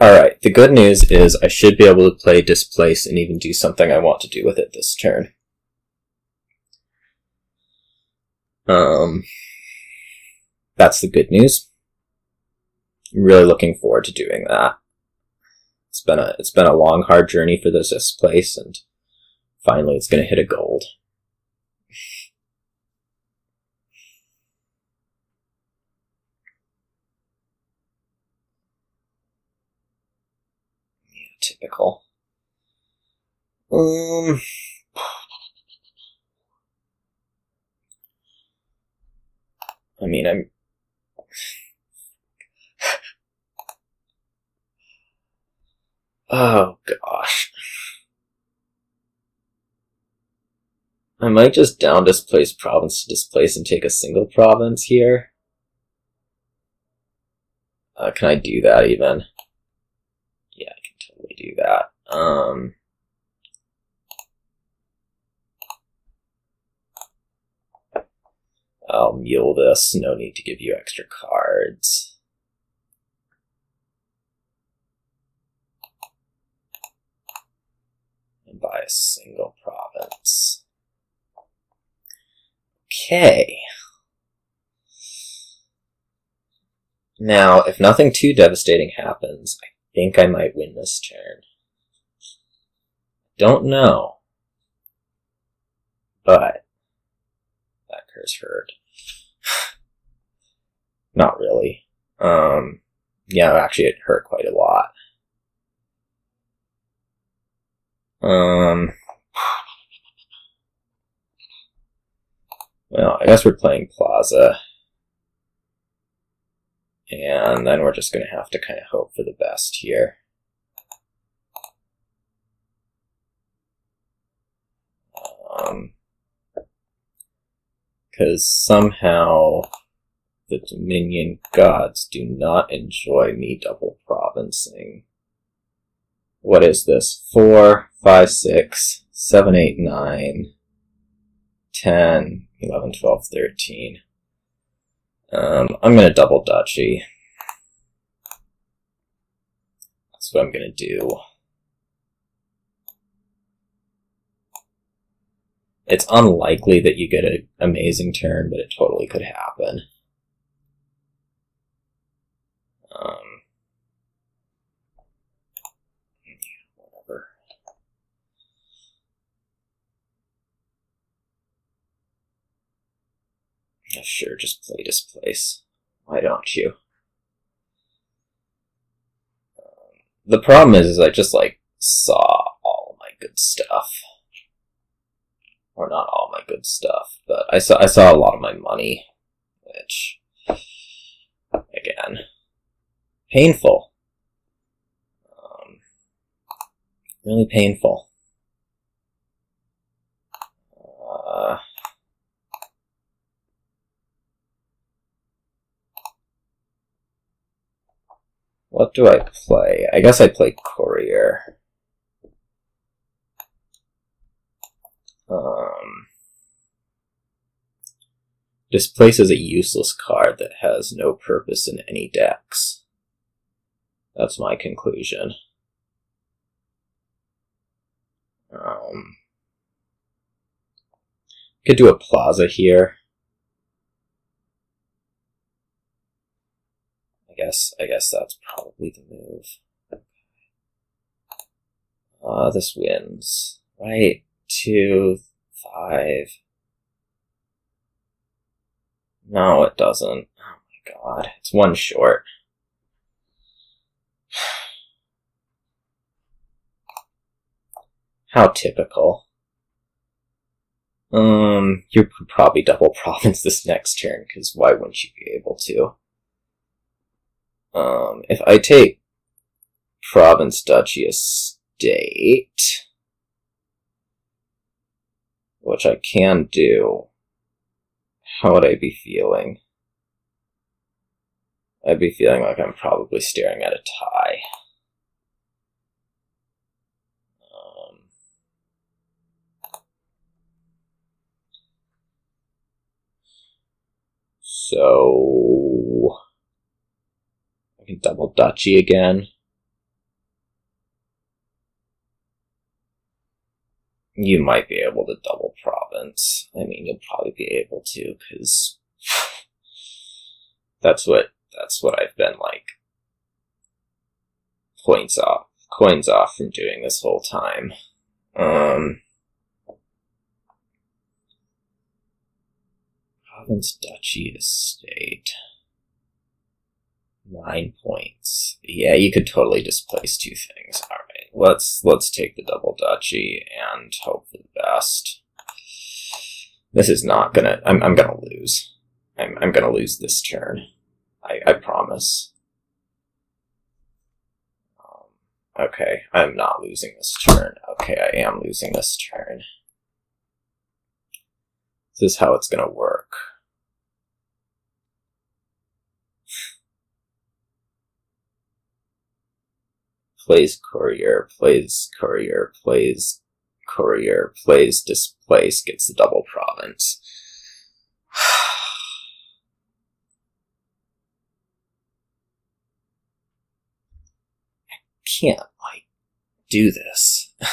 Alright, the good news is I should be able to play displace and even do something I want to do with it this turn. Um, that's the good news. I'm really looking forward to doing that. It's been a it's been a long, hard journey for this displace, and finally it's going to hit a gold. typical. Um. I mean, I'm. Oh gosh. I might just down displace province to displace and take a single province here. Uh, can I do that even? Yeah, I can totally do that. Um, I'll mule this, no need to give you extra cards. A single province. Okay. Now, if nothing too devastating happens, I think I might win this turn. Don't know. But that curse hurt. *sighs* Not really. Um, yeah, actually, it hurt quite a lot. Um, well, I guess we're playing Plaza. And then we're just going to have to kind of hope for the best here. Um, because somehow the Dominion gods do not enjoy me double provincing. What is this? 4, 5, 6, 7, 8, 9, 10, 11, 12, 13. Um, I'm gonna double duchy. That's what I'm gonna do. It's unlikely that you get an amazing turn, but it totally could happen. Um, whatever. Yeah, sure, just play this place. Why don't you? Um, the problem is, is I just like saw all my good stuff, or not all my good stuff, but I saw I saw a lot of my money, which again painful. Um, really painful. Uh, what do I play? I guess I play Courier. Um, displaces a useless card that has no purpose in any decks. That's my conclusion. Um, could do a plaza here. Guess I guess that's probably the move. Uh, this wins. Right, two, five. No, it doesn't. Oh my god, it's one short. *sighs* How typical. Um, you could probably double *laughs* province this next turn, because why wouldn't you be able to? Um, if I take province, duchy, estate, which I can do, how would I be feeling? I'd be feeling like I'm probably staring at a tie. Um, so can double duchy again. You might be able to double province. I mean, you'll probably be able to, because that's what that's what I've been like points off coins off from doing this whole time. Um, province duchy estate. Nine points. Yeah, you could totally displace two things. Alright, let's let's take the double duchy and hope for the best. This is not gonna I'm I'm gonna lose. I'm I'm gonna lose this turn. I, I promise. Um, okay, I'm not losing this turn. Okay, I am losing this turn. This is how it's gonna work. plays courier, plays courier, plays courier, plays displace, gets the double province. *sighs* I can't, like, do this. *sighs*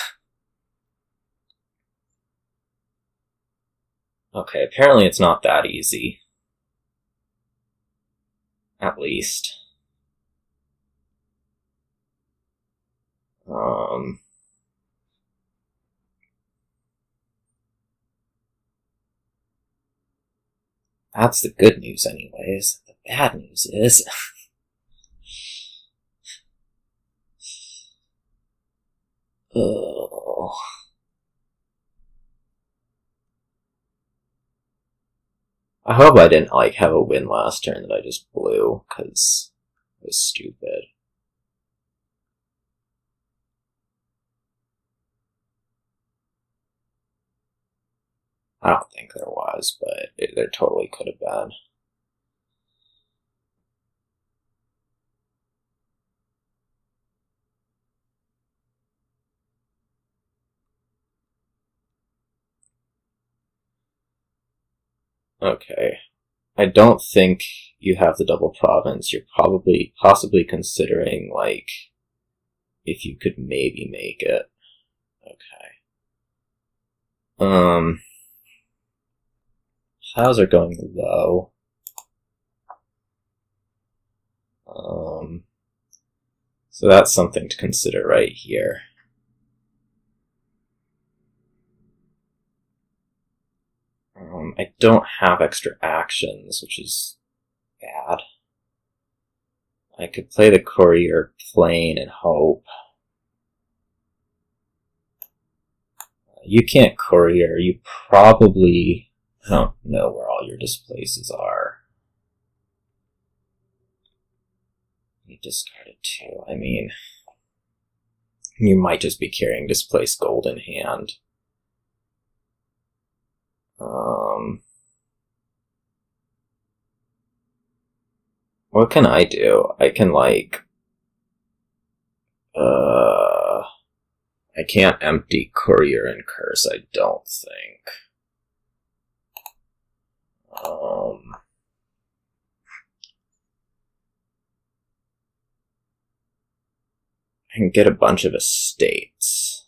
okay, apparently it's not that easy. At least. Um, that's the good news, anyways. The bad news is. *laughs* oh. I hope I didn't like have a win last turn that I just blew because it was stupid. I don't think there was, but it, there totally could have been. Okay. I don't think you have the double province. You're probably, possibly considering, like, if you could maybe make it. Okay. Um, How's are going low. Um, so that's something to consider right here. Um, I don't have extra actions, which is bad. I could play the courier plain and hope. You can't courier. You probably I don't know where all your displaces are. You discarded two. I mean, you might just be carrying displaced gold in hand. Um, what can I do? I can like, uh, I can't empty courier and curse. I don't think. Um, I can get a bunch of estates.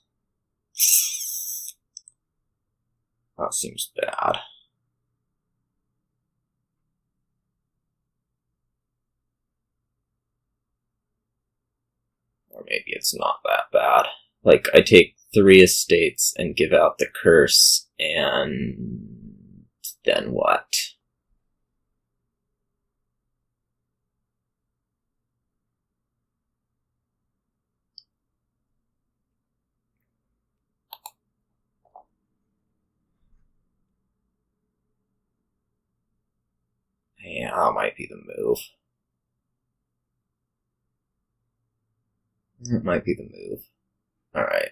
That seems bad. Or maybe it's not that bad. Like, I take three estates and give out the curse, and then what? Yeah, that might be the move. It might be the move. Alright.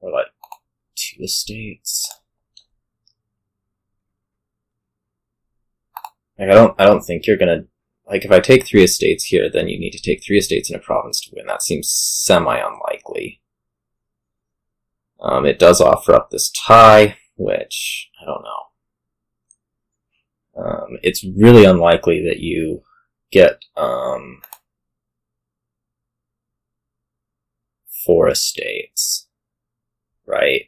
Or like two estates. Like I don't I don't think you're gonna like if I take three estates here, then you need to take three estates in a province to win. That seems semi unlikely. Um, it does offer up this tie, which I don't know um, it's really unlikely that you get um, four estates, right?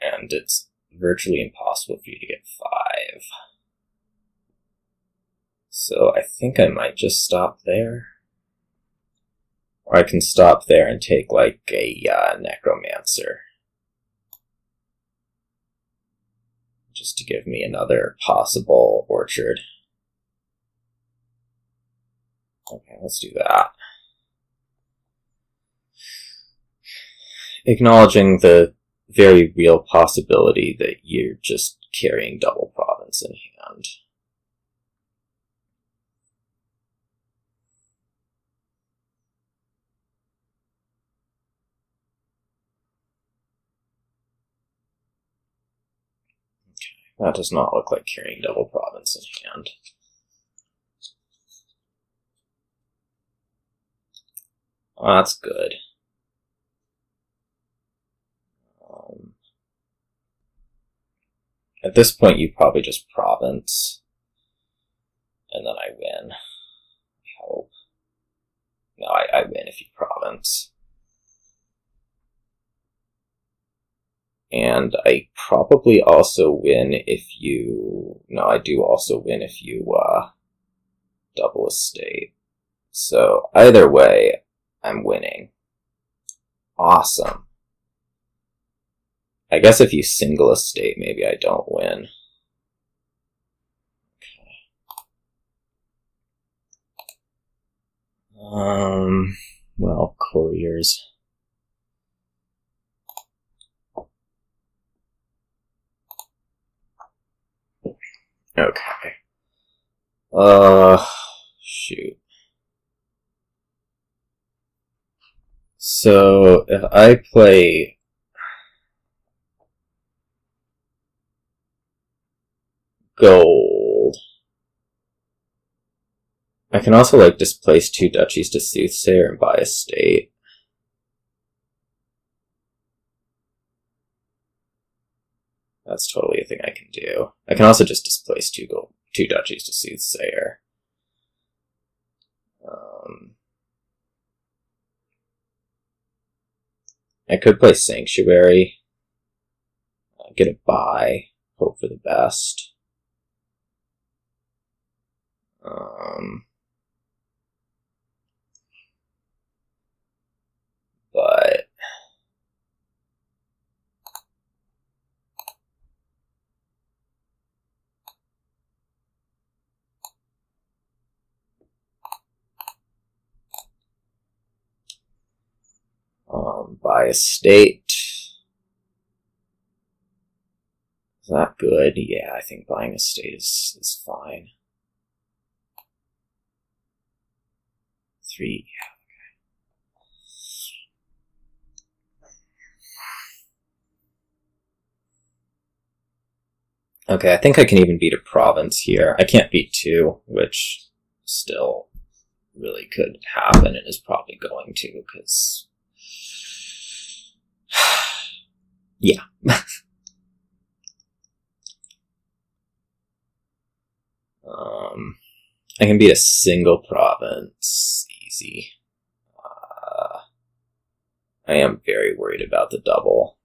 And it's virtually impossible for you to get five. So I think I might just stop there. Or I can stop there and take like a uh, necromancer. just to give me another possible orchard. Okay, let's do that. Acknowledging the very real possibility that you're just carrying double province in hand. That does not look like carrying double province in hand. That's good. At this point, you probably just province, and then I win. I hope. No, I, I win if you province. And I probably also win if you. No, I do also win if you uh, double a state. So either way, I'm winning. Awesome. I guess if you single a state, maybe I don't win. Um, well, couriers. Okay. Uh, shoot. So, if I play gold, I can also, like, displace two duchies to Soothsayer and buy a state. That's totally a thing I can do. I can also just displace two gold, two duchies to Soothsayer. Um, I could play Sanctuary, uh, get a buy, hope for the best. Um, but um, buy a state. Is that good? Yeah, I think buying a state is, is fine. Three, Okay, I think I can even beat a province here. I can't beat two, which still really could happen and is probably going to, because... *sighs* yeah. *laughs* um, I can beat a single province. Easy. Uh, I am very worried about the double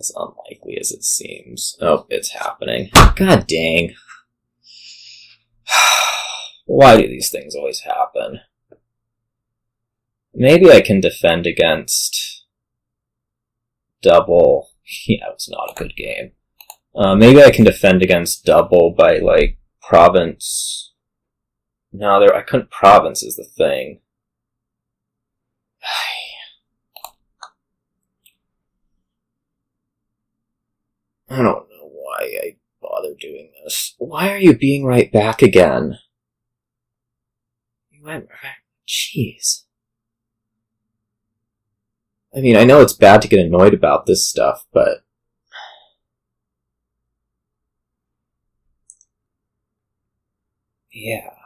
as unlikely as it seems. Oh, it's happening. God dang. *sighs* Why do these things always happen? Maybe I can defend against double. *laughs* Yeah, it was not a good game. Uh, maybe I can defend against double by, like, province. No, there, I couldn't province is the thing. *sighs* I don't know why I bother doing this. Why are you being right back again? You went back. Jeez. I mean, I know it's bad to get annoyed about this stuff, but. Yeah.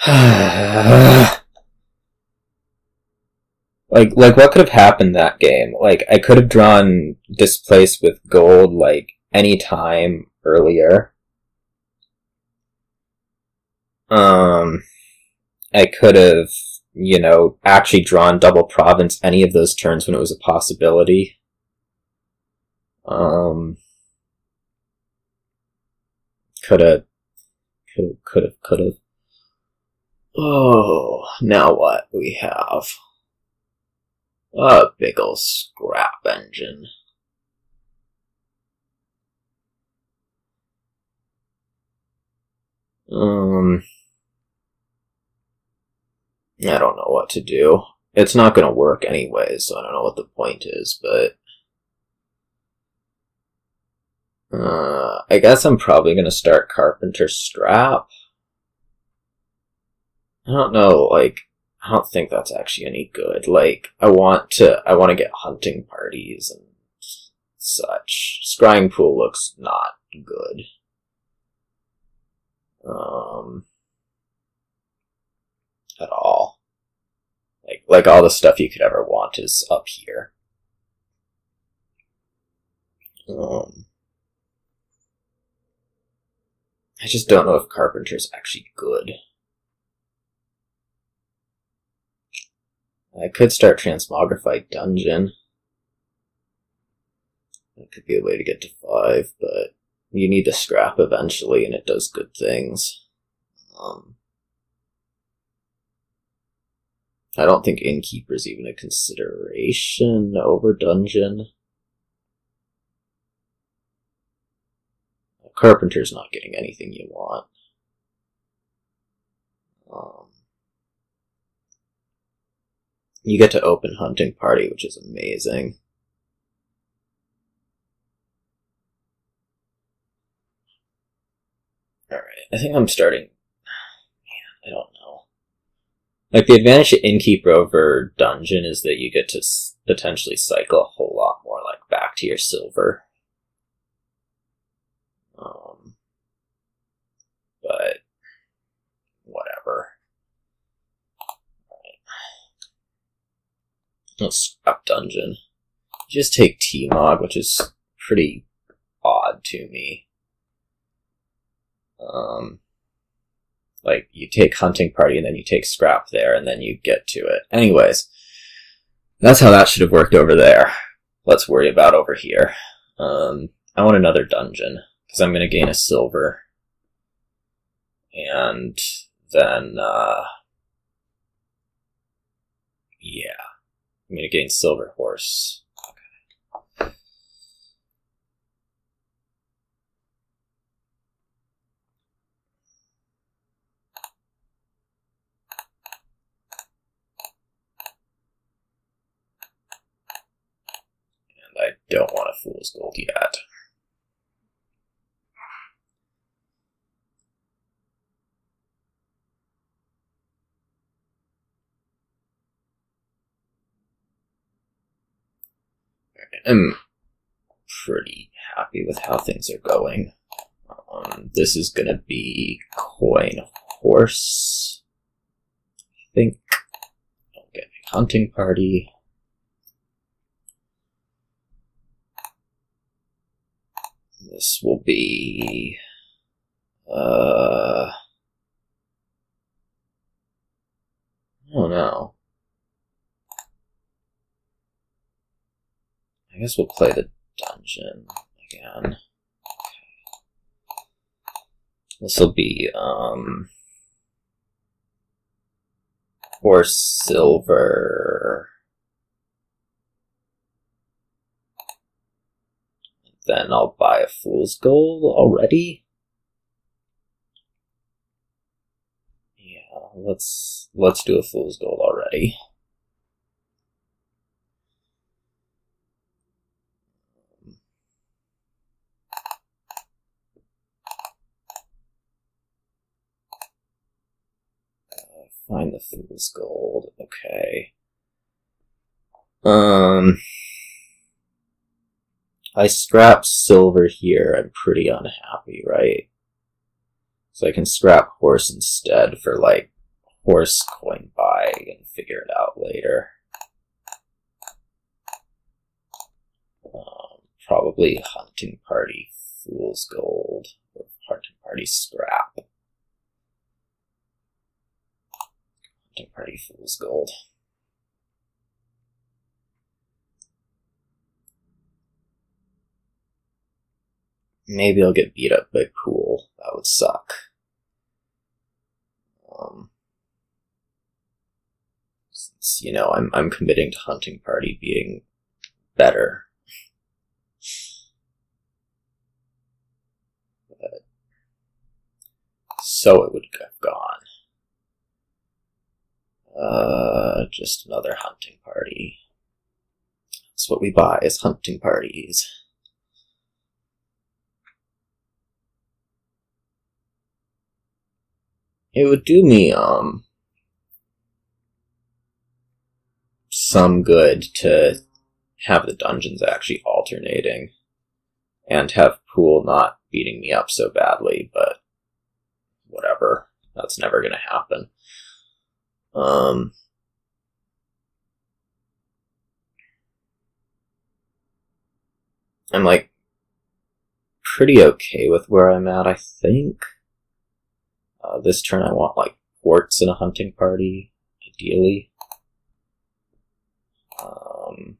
*sighs* like like what could have happened that game? Like I could have drawn displaced with gold like any time earlier. Um I could have, you know, actually drawn double province any of those turns when it was a possibility. Um could have could have could have could have Oh, now what we have? A big ol' scrap engine. Um, I don't know what to do. It's not gonna work anyway, so I don't know what the point is, but... Uh, I guess I'm probably gonna start Carpenter Scrap. I don't know, like, I don't think that's actually any good. Like, I want to, I want to get hunting parties and such. Scrying pool looks not good. Um, at all. Like, like all the stuff you could ever want is up here. Um, I just don't know if Carpenter's actually good. I could start Transmogrify Dungeon. That could be a way to get to five, but you need to scrap eventually, and it does good things. Um, I don't think Innkeeper's even a consideration over Dungeon. Carpenter's not getting anything you want. Um, you get to open hunting party, which is amazing. Alright, I think I'm starting. Man, I don't know. Like, the advantage of Innkeeper over Dungeon is that you get to potentially cycle a whole lot more, like, back to your silver. Um, but, whatever. Let's scrap dungeon. Just take T-Mog, which is pretty odd to me. Um, like, you take Hunting Party and then you take Scrap there and then you get to it. Anyways, that's how that should have worked over there. Let's worry about over here. Um, I want another dungeon, because I'm going to gain a silver. And then, uh, yeah. I'm going to gain Silver Horse. And I don't want a Fool's Gold yet. Am pretty happy with how things are going. Um, this is gonna be coin horse. I think. Don't get a hunting party. This will be. Uh. I don't know. I guess we'll play the dungeon again. This will be, um, for silver. Then I'll buy a fool's gold already. Yeah, let's let's do a fool's gold already. Find the fool's gold. Okay. Um, I scrap silver here. I'm pretty unhappy, right? So I can scrap horse instead for like horse coin buy and figure it out later. Um, probably hunting party fool's gold or hunting party scrap. Party Fool's Gold. Maybe I'll get beat up by Pool. That would suck. Um, since, you know, I'm, I'm committing to Hunting Party being better. So it would have gone. Uh, just another hunting party. That's what we buy is hunting parties. It would do me, um, some good to have the dungeons actually alternating and have pool not beating me up so badly, but whatever. That's never to happen. Um, I'm like pretty okay with where I'm at, I think. Uh, this turn I want like ports in a hunting party, ideally. Um,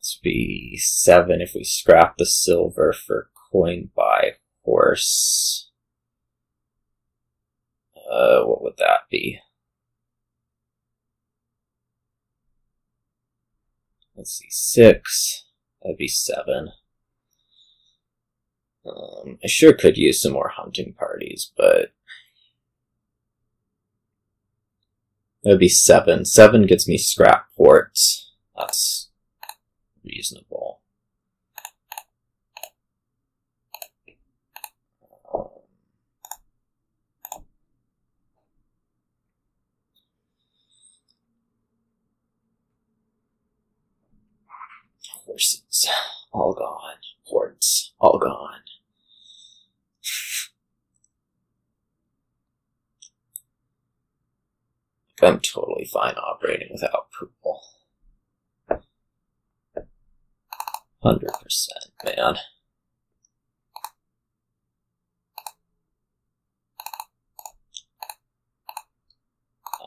this would be seven if we scrap the silver for coin by horse. Uh, what would that be? Let's see, six. That'd be seven. Um, I sure could use some more hunting parties, but that would be seven. Seven gets me scrap ports. That's reasonable. Um, horses, all gone. Hordes, all gone. I'm totally fine operating without pool. 100%, man.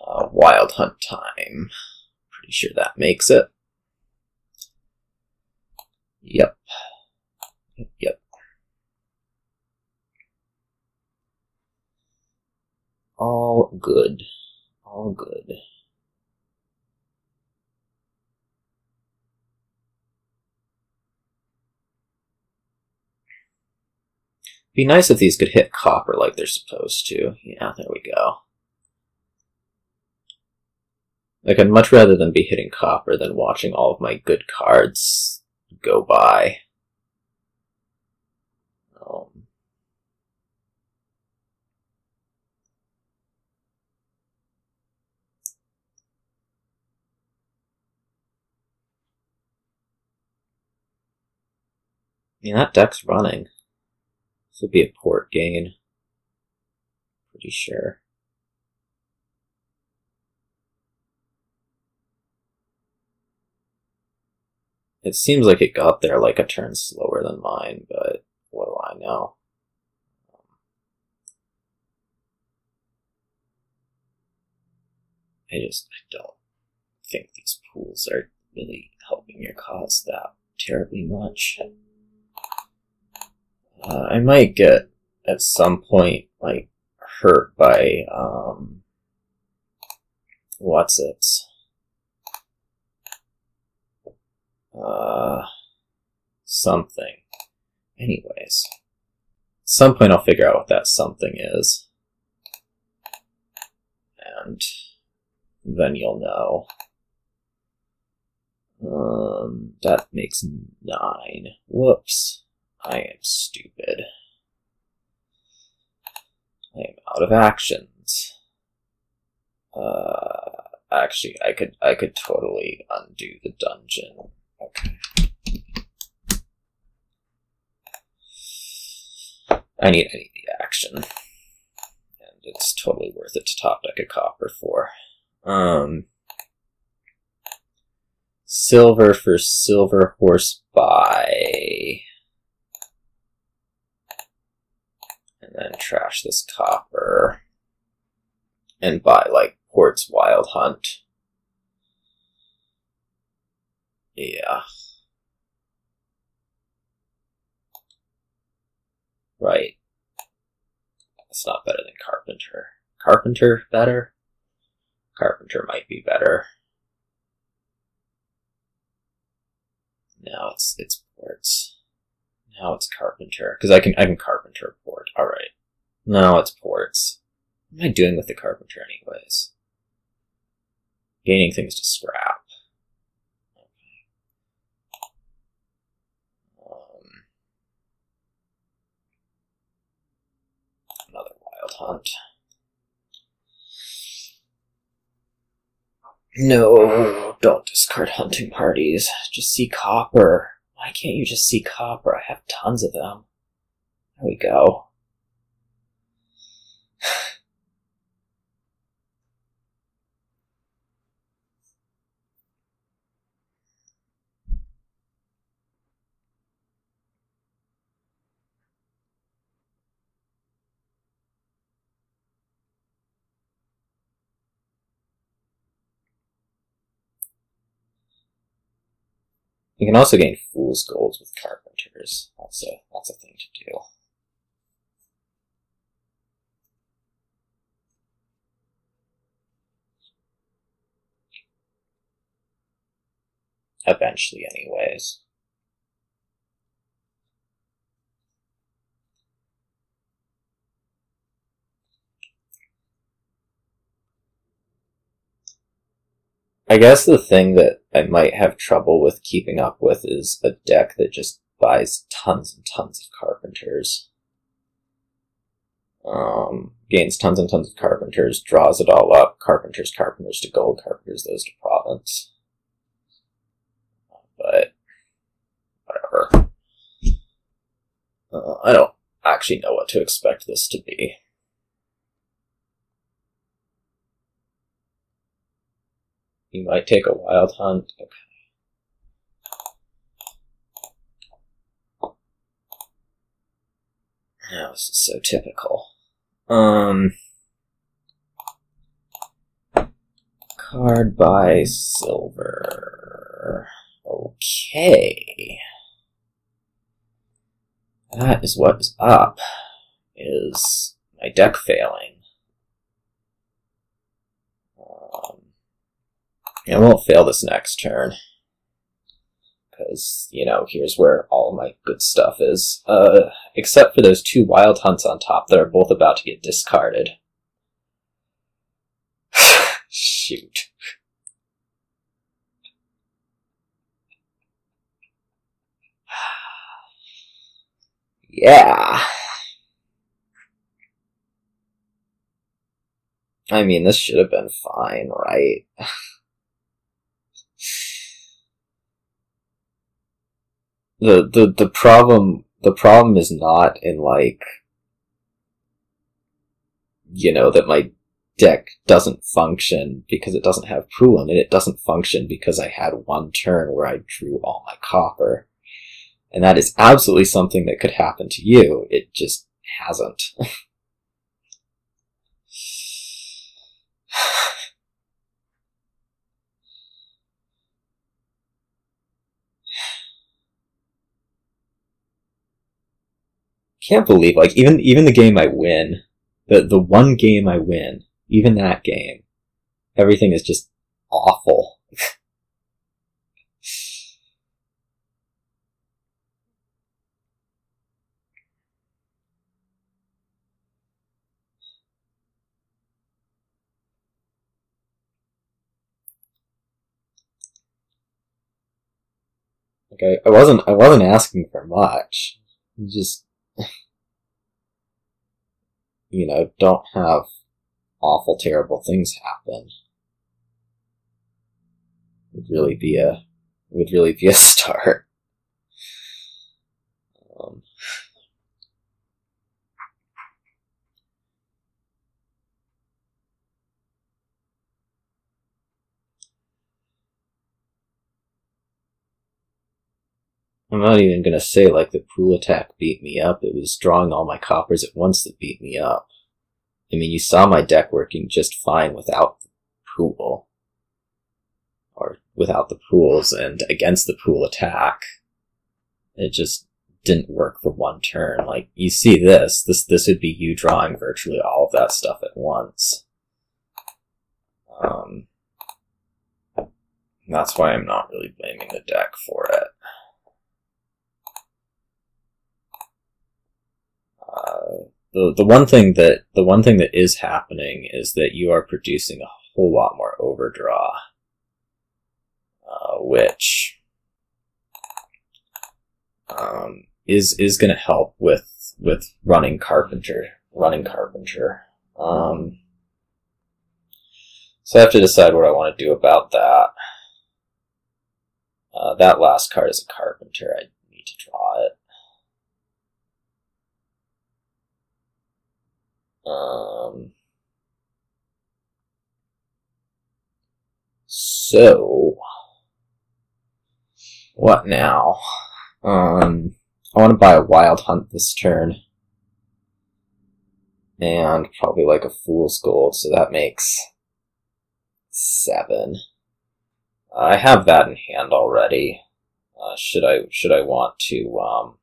Uh, wild hunt time. Pretty sure that makes it. Yep. Yep, yep. All good. All good. Be nice if these could hit copper like they're supposed to. Yeah, there we go. Like, I'd much rather than be hitting copper than watching all of my good cards go by. Um, yeah, that deck's running. This would be a port gain. Pretty sure. It seems like it got there like a turn slower than mine, but what do I know? I just I don't think these pools are really helping your cause that terribly much. Uh, I might get at some point like hurt by um what's it? Uh something. Anyways. Some point I'll figure out what that something is. And then you'll know. Um, that makes nine. Whoops. I am stupid. I am out of actions. Uh, actually, I could, I could totally undo the dungeon. Okay. I need, I need the action. And it's totally worth it to top deck a copper for. Um, silver for silver horse buy. And then trash this copper. And buy, like, Port's Wild Hunt. Yeah. Right. It's not better than Carpenter. Carpenter better? Carpenter might be better. Now it's it's ports. Now it's Carpenter because I can I can Carpenter port. All right. Now it's ports. What am I doing with the Carpenter anyways? Gaining things to scrap. Um, another wild hunt. No, don't discard hunting parties. Just see copper. Why can't you just see copper? I have tons of them. There we go. *sighs* You can also gain fool's golds with carpenters. That's a that's a thing to do. Eventually, anyways. I guess the thing that I might have trouble with keeping up with is a deck that just buys tons and tons of carpenters. Um, gains tons and tons of carpenters, draws it all up, carpenters, carpenters to gold, carpenters, those to province. But, whatever. Uh, I don't actually know what to expect this to be. You might take a wild hunt. Okay. Oh, this is so typical. Um, card by silver. Okay. That is what is up. Is my deck failing? I won't fail this next turn. Because, you know, here's where all my good stuff is. Uh, except for those two wild hunts on top that are both about to get discarded. Shoot. yeah. I mean, this should have been fine, right? The the the problem the problem is not in like you know that my deck doesn't function because it doesn't have Prulin, and it doesn't function because I had one turn where I drew all my copper. And that is absolutely something that could happen to you. It just hasn't. *sighs* *sighs* *sighs* can't believe like even even the game I win, the the one game I win, even that game, everything is just awful. Okay, I wasn't I wasn't asking for much. Just *laughs* you know, don't have awful, terrible things happen. Would really be a would really be a *laughs* start. Um, I'm not even gonna say like the pool attack beat me up. It was drawing all my coppers at once that beat me up. I mean, you saw my deck working just fine without the pool. Or without the pools and against the pool attack. It just didn't work for one turn. Like, you see this, this, this would be you drawing virtually all of that stuff at once. Um, that's why I'm not really blaming the deck for it. The the one thing that the one thing that is happening is that you are producing a whole lot more overdraw, uh, which um, is is going to help with with running carpenter running carpenter. Um, So I have to decide what I want to do about that. Uh, that last card is a carpenter. I need to draw it. Um, so, what now? Um, I want to buy a wild hunt this turn. And probably like a fool's gold, so that makes seven. I have that in hand already. Uh, should I should I want to um,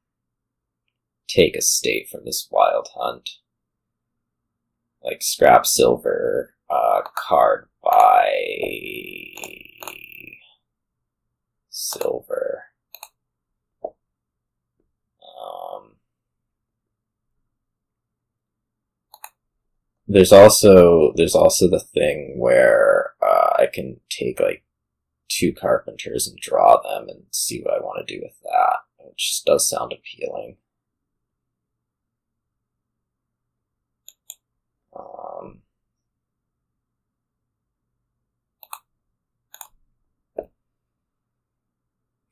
take a state from this wild hunt? Like scrap silver, uh, card buy silver. Um, there's also there's also the thing where uh, I can take like two carpenters and draw them and see what I want to do with that, which does sound appealing.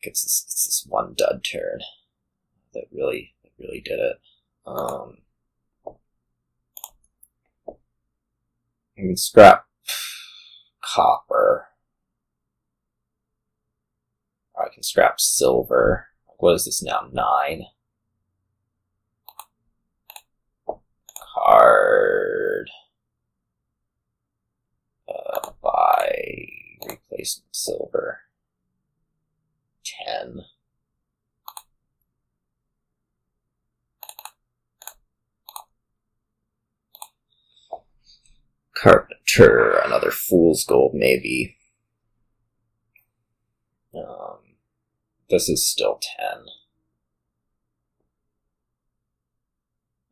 It's this, it's this one dud turn that really that really did it. Um, can scrap copper. I can scrap silver. What is this now? Nine. Card. Uh, buy replacement silver. Ten. Carpenter, another fool's gold, maybe. Um, this is still 10.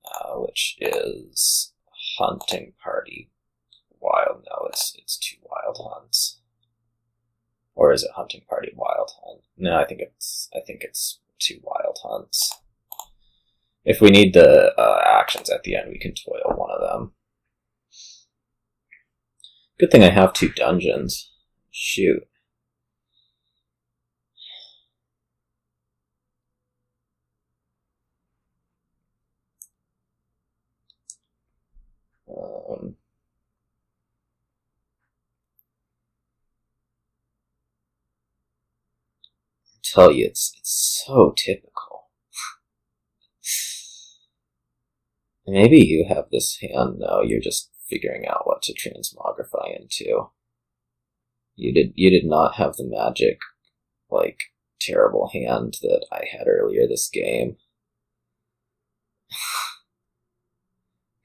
Uh, which is hunting party wild. No, it's it's two wild hunts. Or is it hunting party wild hunt? No, I think it's I think it's two wild hunts. If we need the uh, actions at the end, we can toil one of them. Good thing I have two dungeons. Shoot. Um, tell you, it's it's so typical. *sighs* Maybe you have this hand now. You're just figuring out what to transmogrify into. You did you did not have the magic, like terrible hand that I had earlier this game. *sighs*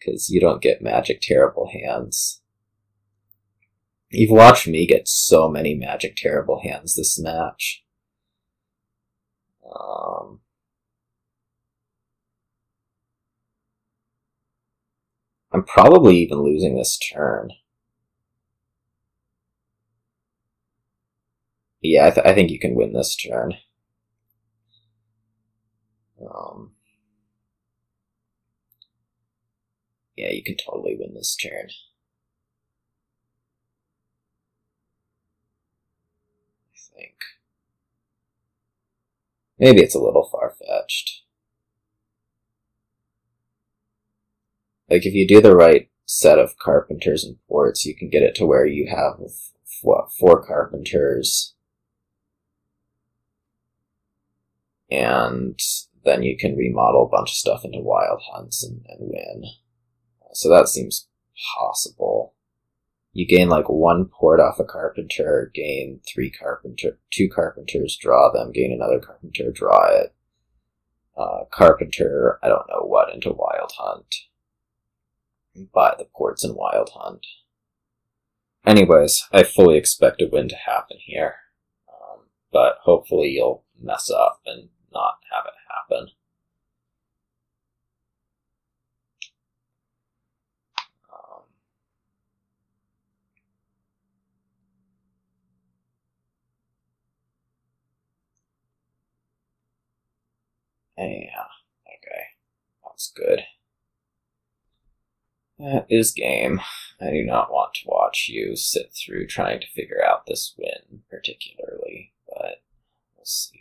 because you don't get magic terrible hands. You've watched me get so many magic terrible hands this match. Um, I'm probably even losing this turn. Yeah, I, th- I think you can win this turn. Um, Yeah, you can totally win this turn. I think. Maybe it's a little far-fetched. Like, if you do the right set of carpenters and ports, you can get it to where you have, what, four carpenters. And then you can remodel a bunch of stuff into wild hunts and, and win. So that seems possible. You gain like one port off a carpenter, gain three carpenter, two carpenters, draw them, gain another carpenter, draw it. Uh, carpenter, I don't know what, into Wild Hunt. Buy the ports in Wild Hunt. Anyways, I fully expect a win to happen here. Um, but hopefully you'll mess up and not have it happen. Yeah, okay. That's good. That is game. I do not want to watch you sit through trying to figure out this win particularly, but we'll see.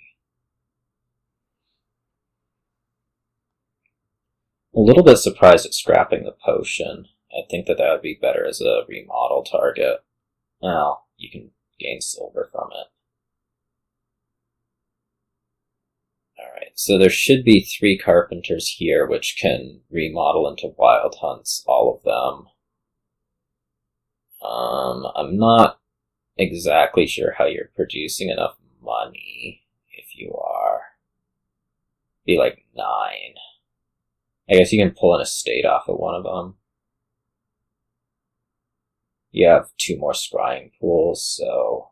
A little bit surprised at scrapping the potion. I think that that would be better as a remodel target. Well, you can gain silver from it. Alright, so there should be three carpenters here which can remodel into wild hunts, all of them. Um, I'm not exactly sure how you're producing enough money, if you are. Be like nine. I guess you can pull an estate off of one of them. You have two more scrying pools, so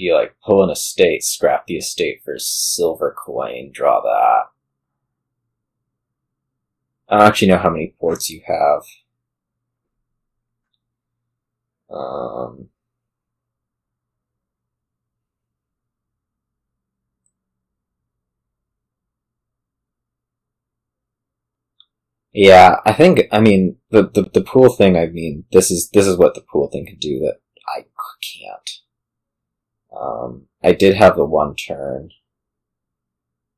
you like pull an estate, scrap the estate for silver coin, draw that. I don't actually know how many ports you have. Um, yeah, I think, I mean, the, the, the pool thing, I mean, this is, this is what the pool thing can do that I can't. Um, I did have the one turn.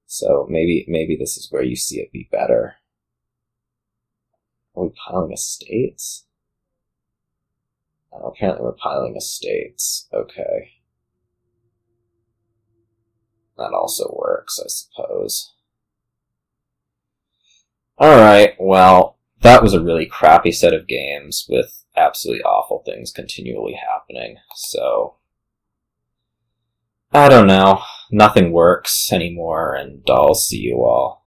So maybe, maybe this is where you see it be better. Are we piling estates? Oh, apparently we're piling estates. Okay. That also works, I suppose. Alright, well, that was a really crappy set of games with absolutely awful things continually happening, so I don't know. Nothing works anymore, and I'll see you all